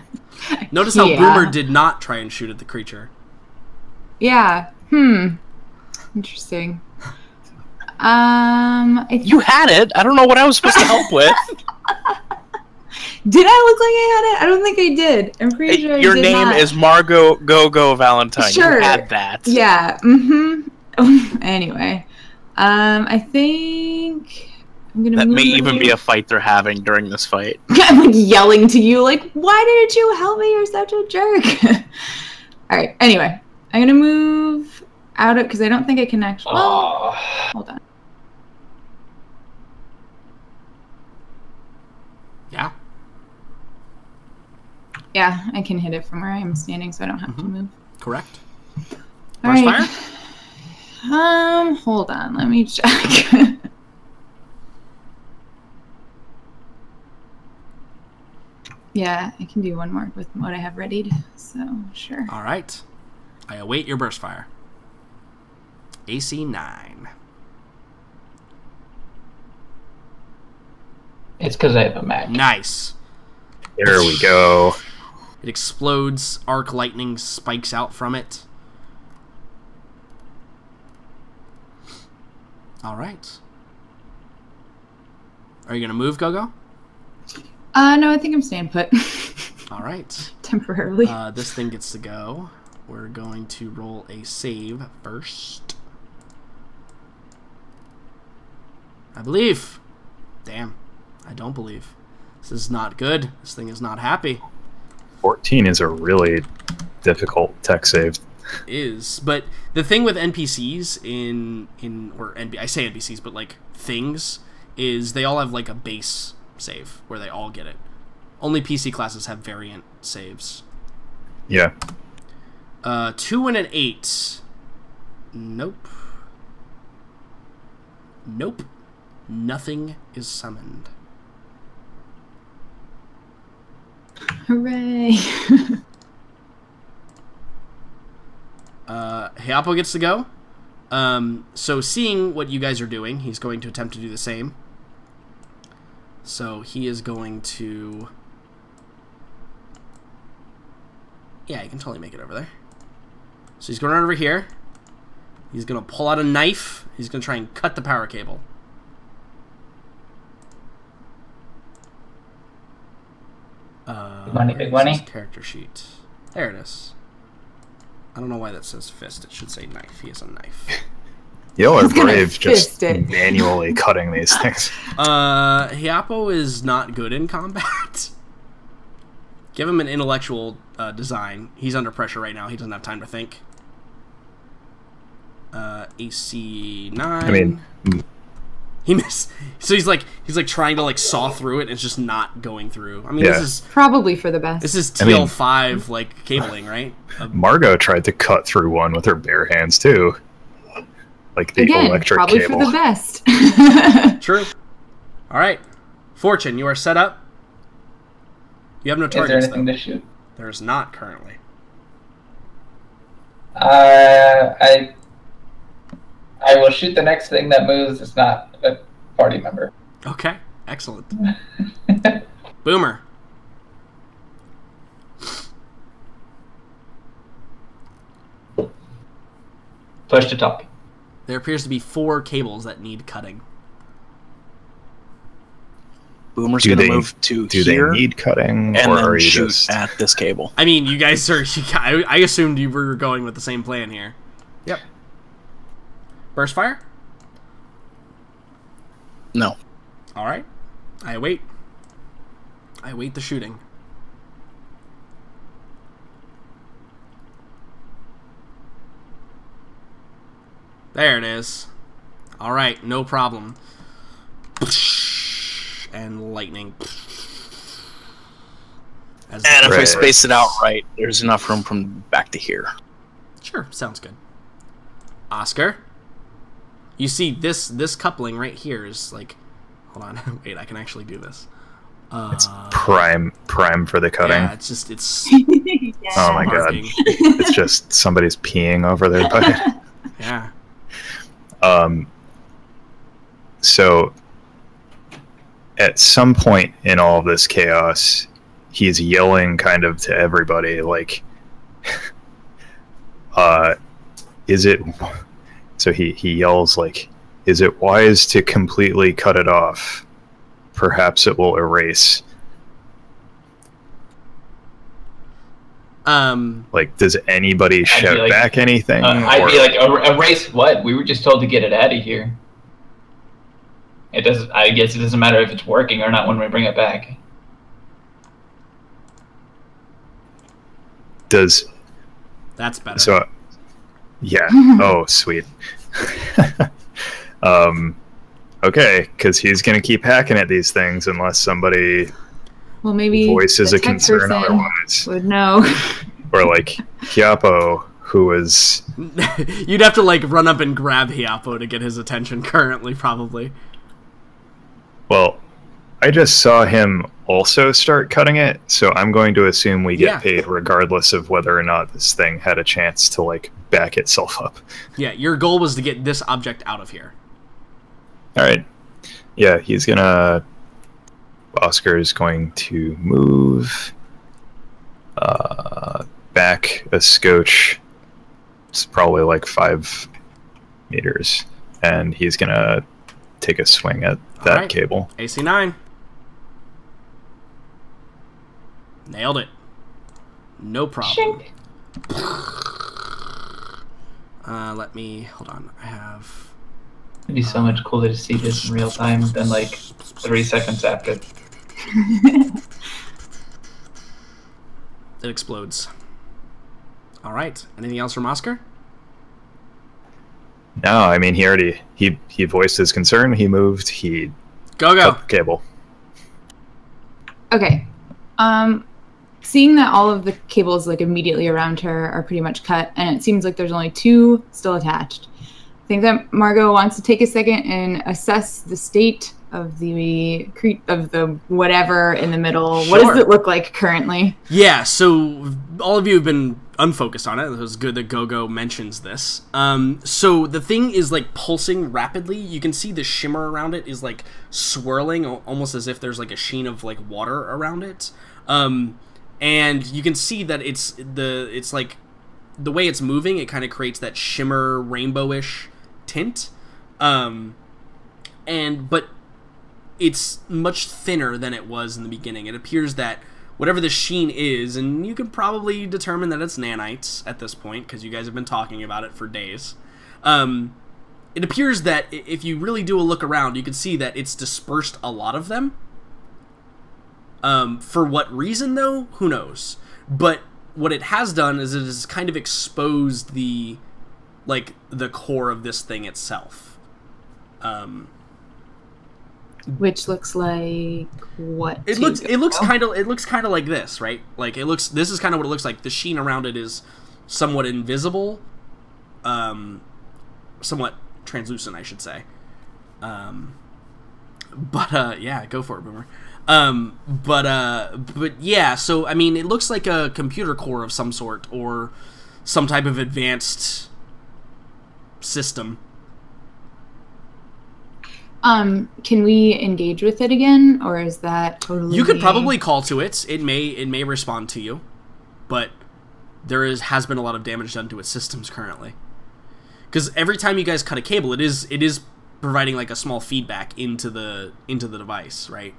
A: Notice how
E: Yeah.
A: Boomer did not try and shoot at the creature.
E: yeah. Hmm. Interesting. Um, I
D: You had it. I don't know what I was supposed to help with. [LAUGHS]
E: did I look like I had it? I don't think I did. I'm pretty sure I
D: Your
E: did
D: name
E: not.
D: is Margot Go Go Valentine.
E: Sure.
D: You had that.
E: Yeah. Mm-hmm. [LAUGHS] anyway, um, I think I'm gonna.
D: That may
E: move-
D: even be a fight they're having during this fight. [LAUGHS]
E: I'm like yelling to you, like, why didn't you help me? You're such a jerk. All right. Anyway, I'm gonna move out of because I don't think I can actually. Well,
B: Oh,
E: hold on.
A: Yeah.
E: Yeah, I can hit it from where I am standing, so I don't have to
A: Mhm.
E: move.
A: Correct.
E: All
A: Burst
E: right.
A: fire?
E: Um, hold on. Let me check. [LAUGHS] yeah, I can do one more with what I have readied. So sure.
A: All right. I await your burst fire. AC 9.
B: It's because I have a Mac.
A: Nice.
C: There we go.
A: It explodes, arc lightning spikes out from it. All right. Are you going to move, Gogo?
E: Uh, no, I think I'm staying put [LAUGHS]
A: All right.
E: temporarily.
A: Uh, this thing gets to go. We're going to roll a save first. I believe. Damn. I don't believe. This is not good. This thing is not happy.
C: 14 is a really difficult tech save.
A: is but the thing with npcs in in or NB, i say npcs but like things is they all have like a base save where they all get it only pc classes have variant saves
C: Yeah.
A: uh two and an eight nope nope nothing is summoned
E: Hooray! [LAUGHS]
A: uh, Hiapo gets to go. Um, so, seeing what you guys are doing, he's going to attempt to do the same. So, he is going to. Yeah, he can totally make it over there. So, he's going over here. He's going to pull out a knife. He's going to try and cut the power cable. Uh,
B: Big money, big
A: is
B: money.
A: Character sheet. There it is. I don't know why that says fist. It should say knife. He has a knife. [LAUGHS]
C: Y'all [LAUGHS] are brave just
E: it.
C: manually [LAUGHS] cutting these things.
A: Uh, Hiapo is not good in combat. Give him an intellectual uh, design. He's under pressure right now. He doesn't have time to think. Uh, AC nine.
C: I mean,
A: he missed. So he's like he's like trying to like saw through it. and It's just not going through. I mean,
C: Yeah.
A: this is
E: Probably for the best.
A: this is
C: I mean-
A: TL five like cabling, right?
C: Margot tried to cut through one with her bare hands too. Like the
E: Again,
C: electric
E: probably
C: cable.
E: for the best. [LAUGHS]
A: true. All right, Fortune, you are set up. You have no
B: Is there
A: targets.
B: anything
A: though.
B: to shoot?
A: There is not currently.
B: Uh, I I will shoot the next thing that moves. It's not a party member.
A: Okay, excellent. [LAUGHS] Boomer.
B: Push to talk.
A: There appears to be four cables that need cutting.
D: Boomer's
C: Do
D: gonna
C: they-
D: move to
C: Do
D: here
C: they need cutting,
D: and
C: or
D: then
C: are you
D: shoot
C: just?
D: at this cable.
A: I mean, you guys are. [LAUGHS] I, I assumed you were going with the same plan here. Yep. Burst fire.
D: No.
A: All right. I await. I await the shooting. There it is. All right, no problem. And lightning. As
D: And if I space it out right, there's enough room from back to here.
A: Sure, sounds good. Oscar, you see this this coupling right here is like, hold on, [LAUGHS] wait, I can actually do this. Uh,
C: It's prime, prime for the cutting.
A: Yeah, it's just it's. [LAUGHS]
C: Oh my god. [LAUGHS] It's just somebody's peeing over there. But
A: Yeah,
C: Um, so at some point in all of this chaos, he's yelling kind of to everybody, like, uh, is it. So he, he yells, like, is it wise to completely cut it off? Perhaps it will erase.
A: Um,
C: Like, does anybody shout
B: like-
C: back anything?
B: Uh, I'd
C: Or-
B: be like, "Er- erase what? We were just told to get it out of here. It doesn't. I guess it doesn't matter if it's working or not when we bring it back.
C: does
A: that's better.
C: so? Yeah. [LAUGHS] oh, sweet. [LAUGHS] um, okay, because he's gonna keep hacking at these things unless somebody
E: Well, maybe
C: voices
E: the
C: a concern otherwise,
E: would know. [LAUGHS]
C: or like Hiapo, who was
A: You'd have to like run up and grab Hiapo to get his attention. Currently, probably.
C: well. I just saw him also start cutting it, so I'm going to assume we get
A: Yeah.
C: paid regardless of whether or not this thing had a chance to like back itself up.
A: Yeah, your goal was to get this object out of here.
C: All right. Yeah, he's gonna. Oscar is going to move uh, back a scotch. It's probably like five meters, and he's gonna take a swing at that
A: Alright.
C: cable.
A: AC nine. Nailed it. No problem. [LAUGHS] Uh, let me hold on. I have.
B: It'd be so much cooler to see this in real time than like three seconds after. [LAUGHS]
A: It explodes. All right. Anything else from Oscar?
C: No, I mean he already he he voiced his concern. He moved. He
A: Go go.
C: cable.
E: Okay. Um, seeing that all of the cables like immediately around her are pretty much cut, and it seems like there's only two still attached. I think that Margot wants to take a second and assess the state of the cre- of the whatever in the middle. What does it look like currently?
A: Yeah, so all of you have been unfocused on it. It was good that Gogo mentions this. Um, so the thing is like pulsing rapidly. You can see the shimmer around it is like swirling, almost as if there's like a sheen of like water around it. Um, and you can see that it's the it's like the way it's moving. It kind of creates that shimmer rainbowish tint. Um, and but it's much thinner than it was in the beginning. It appears that whatever the sheen is, and you can probably determine that it's nanites at this point because you guys have been talking about it for days. Um, it appears that if you really do a look around, you can see that it's dispersed a lot of them. Um, for what reason, though, who knows? But what it has done is it has kind of exposed the, like, the core of this thing itself. Um,
E: Which looks like what?
A: it looks it looks kind of it looks kind of like this, right? Like it looks this is kind of what it looks like. The sheen around it is somewhat invisible, um, somewhat translucent, I should say. Um, but uh, yeah, go for it, Boomer. Um, but uh, but yeah, so I mean, it looks like a computer core of some sort or some type of advanced system.
E: Um, can we engage with it again, or is that totally?
A: You could probably call to it. It may it may respond to you, but there is has been a lot of damage done to its systems currently. Because every time you guys cut a cable, it is it is providing like a small feedback into the into the device, right?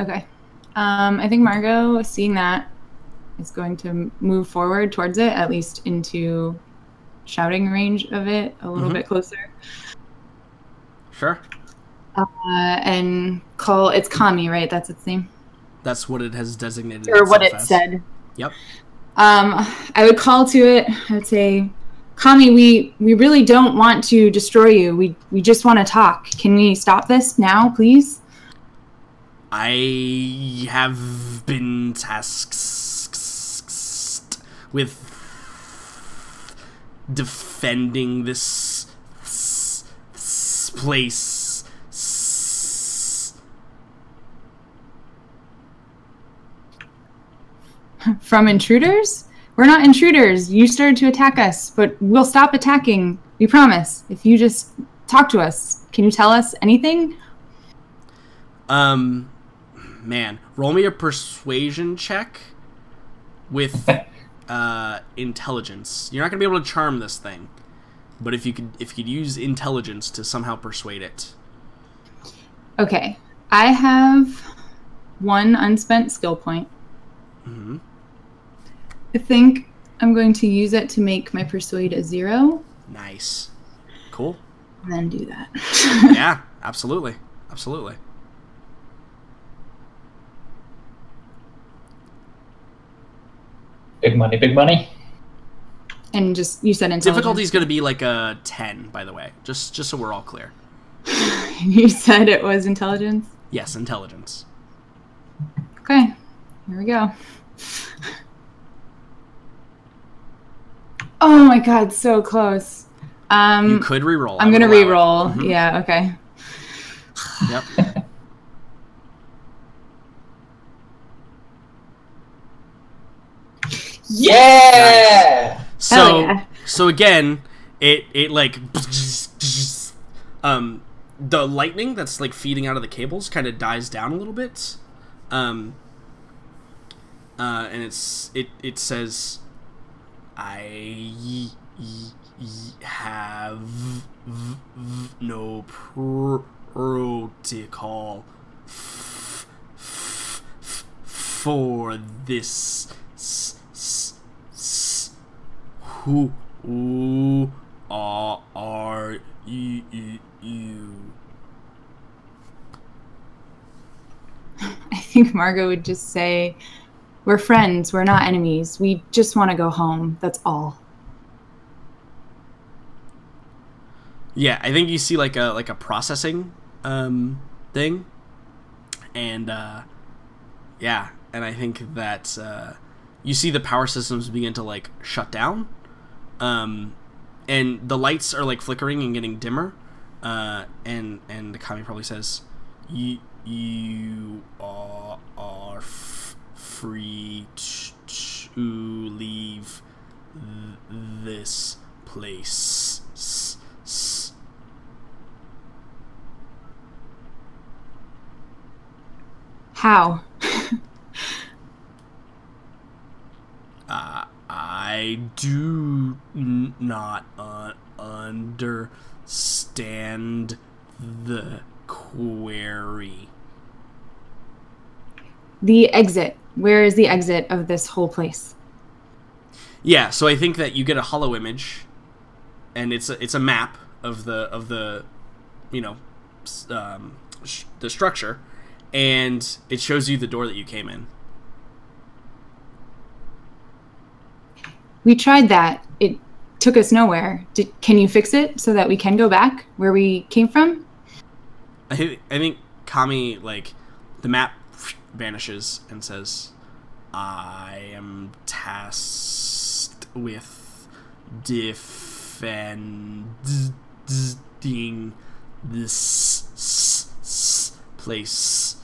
E: Okay. Um, I think Margot, seeing that, is going to move forward towards it, at least into shouting range of it, a little
A: Mhm.
E: bit closer,
A: Sure.
E: uh, and call. It's Kami, right? That's its name,
A: That's what it has designated.
E: or what it
A: as.
E: said.
A: Yep.
E: Um, I would call to it. I would say, Kami, we we really don't want to destroy you. We we just want to talk. Can we stop this now, please?
A: I have been tasked with defending this, place.
E: From intruders? We're not intruders. You started to attack us, but we'll stop attacking. We promise. If you just talk to us. Can you tell us anything?
A: Um, man, roll me a persuasion check with [LAUGHS] uh, intelligence. You're not gonna be able to charm this thing, but if you could, if you could use intelligence to somehow persuade it.
E: Okay. I have one unspent skill point.
A: hmm
E: I think I'm going to use it to make my persuade a zero
A: Nice, cool.
E: and then do that. [LAUGHS]
A: yeah, absolutely, absolutely.
B: Big money, big money.
E: and just you said intelligence.
A: Difficulty is going to be like a ten, by the way, just just so we're all clear. [LAUGHS]
E: You said it was intelligence.
A: Yes, intelligence.
E: Okay, here we go. [LAUGHS] Oh my god, so close. Um,
A: You could re-roll. I
E: I'm gonna re-roll.
A: Mhm.
E: Yeah, okay.
A: Yep. [LAUGHS]
B: Yeah!
A: So
E: yeah.
A: so again, it it like um the lightning that's like feeding out of the cables kind of dies down a little bit. Um uh and it's it it says I y- y- y- have v- v- no protocol f- f- f- for this who who are, are you, you, you?
E: I think Margot would just say, "We're friends. We're not enemies. We just want to go home. That's all."
A: Yeah, I think you see like a like a processing um, thing, and uh, yeah, and I think that uh, you see the power systems begin to like shut down, um, and the lights are like flickering and getting dimmer, uh, and and the kami probably says, "You you are are free to leave th- this place."
E: How? [LAUGHS]
A: Uh, I do n- not uh, understand the query.
E: The exit. Where is the exit of this whole place?
A: Yeah, so I think that you get a hollow image, and it's a, it's a map of the of the, you know, um, sh- the structure, and it shows you the door that you came in.
E: We tried that. It took us nowhere. Did, can you fix it so that we can go back where we came from?
A: I think I think Kami like the map vanishes and says, "I am tasked with defending this place."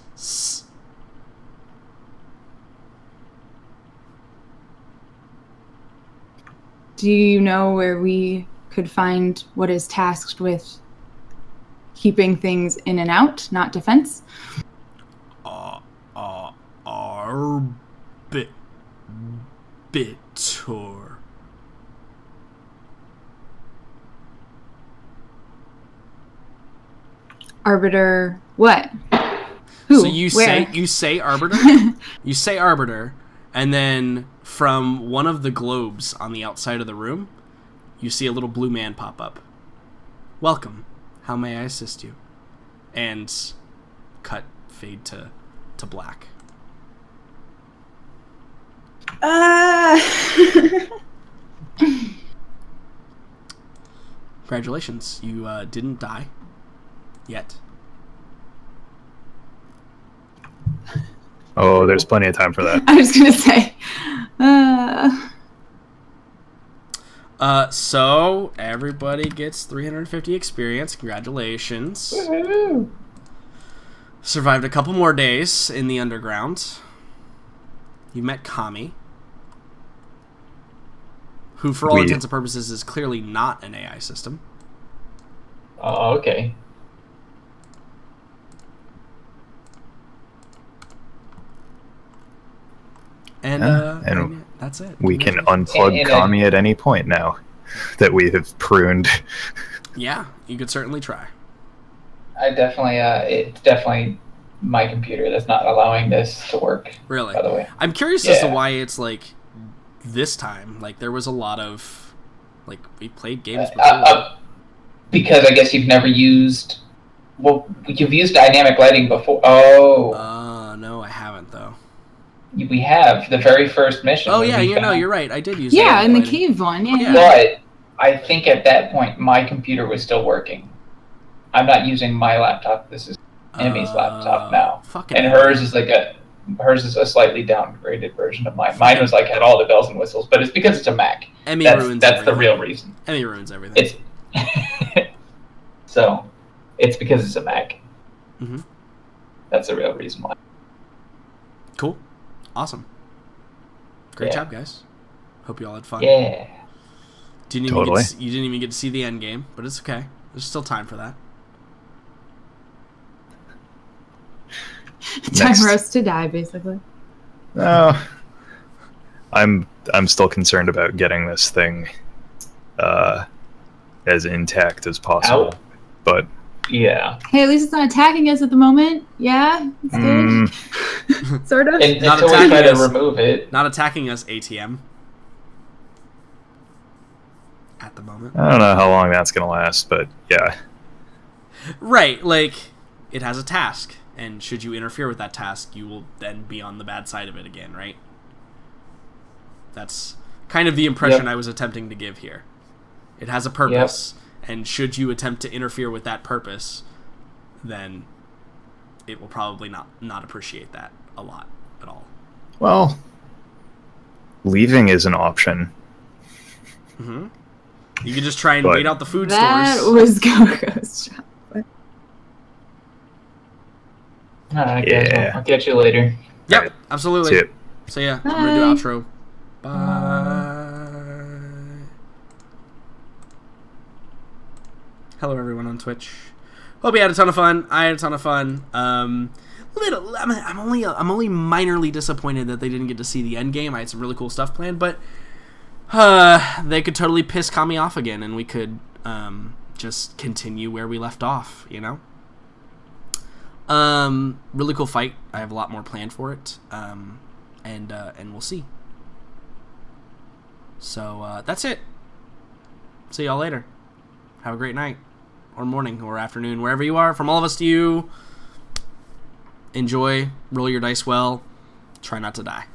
E: Do you know where we could find what is tasked with keeping things in and out, not defense?
A: Uh, uh, arbit, bitor.
E: Arbiter, what? Who?
A: So you
E: Where?
A: say you say arbiter, [LAUGHS] you say arbiter, and then from one of the globes on the outside of the room, you see a little blue man pop up. Welcome. How may I assist you? And cut fade to to black.
E: Uh... [LAUGHS]
A: Congratulations, you uh, didn't die yet.
C: Oh, there's plenty of time for that. [LAUGHS]
E: I was gonna say. Uh...
A: Uh, so everybody gets 350 experience. Congratulations. Survived a couple more days in the underground. You met Kami. who, for all
C: We-
A: intents and purposes, is clearly not an AI system.
B: Oh, okay.
A: And,
C: Yeah,
A: uh,
C: and
A: and that's it.
C: We can unplug
B: And- and I-
C: Kami at any point now [LAUGHS] that we have pruned.
A: Yeah, you could certainly try.
B: I definitely, uh, it's definitely my computer that's not allowing this to work.
A: Really.
B: By the way,
A: I'm curious as to why it's like this time. Like there was a lot of like we played games
B: uh,
A: before.
B: uh, because I guess you've never used. Well, you've used dynamic lighting before. Oh,
A: uh no, I haven't though.
B: We have the very first mission.
A: Oh yeah, you know, you're right. I did use
E: Yeah, in the cave one. Yeah.
A: Yeah.
B: But I think at that point my computer was still working. I'm not using my laptop. This is Emmy's laptop
A: Uh,
B: now.
A: Fucking
B: and hers is like a hers is a slightly downgraded version of mine. Mine was like had all the bells and whistles, but it's because it's a Mac.
A: Emmy
B: That's
A: ruins
B: that's the real reason.
A: Emmy ruins everything.
B: It's [LAUGHS] so it's because it's a Mac.
A: Mhm.
B: That's the real reason why.
A: cool. Awesome. Great
B: Yeah.
A: job, guys. Hope you all had fun.
B: Yeah.
A: Didn't even
C: Totally.
A: get to see, you didn't even get to see the end game, but it's okay. There's still time for that. [LAUGHS]
E: Time
C: Next.
E: for us to die, basically.
C: No, I'm I'm still concerned about getting this thing uh, as intact as possible.
B: Out.
C: But
B: Yeah.
E: Hey, at least it's not attacking us at the moment. Yeah, it's good.
C: mm, [LAUGHS]
E: sort of.
B: And,
A: Not
B: until we try
A: attacking
B: to
A: us.
B: remove it.
A: Not attacking us, ATM. At the moment.
C: I don't know how long that's gonna last, but yeah,
A: Right, like it has a task, and should you interfere with that task, you will then be on the bad side of it again, right? That's kind of the impression
B: Yep.
A: I was attempting to give here. It has a purpose, and should you attempt to interfere with that purpose, then it will probably not not appreciate that a lot at all.
C: well, leaving is an option.
A: hmm You could just try and
C: But-
A: wait out the food
E: that
A: stores.
E: was [LAUGHS] Gogo's job.
B: All right, guys.
C: Yeah.
B: I'll catch you later.
A: Yep,
C: Right.
A: absolutely.
C: That's it.
A: So yeah, I'm gonna do
E: Bye.
A: outro. Bye. Hello everyone on Twitch. Hope you had a ton of fun. I had a ton of fun. Um, little, I'm, I'm only I'm only minorly disappointed that they didn't get to see the end game. I had some really cool stuff planned, but uh, they could totally piss Kami off again, and we could um, just continue where we left off. You know. Um, really cool fight. I have a lot more planned for it. Um, and uh, and we'll see. So uh, that's it. See y'all later. Have a great night, or morning, or afternoon, wherever you are. From all of us to you. Enjoy. Roll your dice well. Try not to die.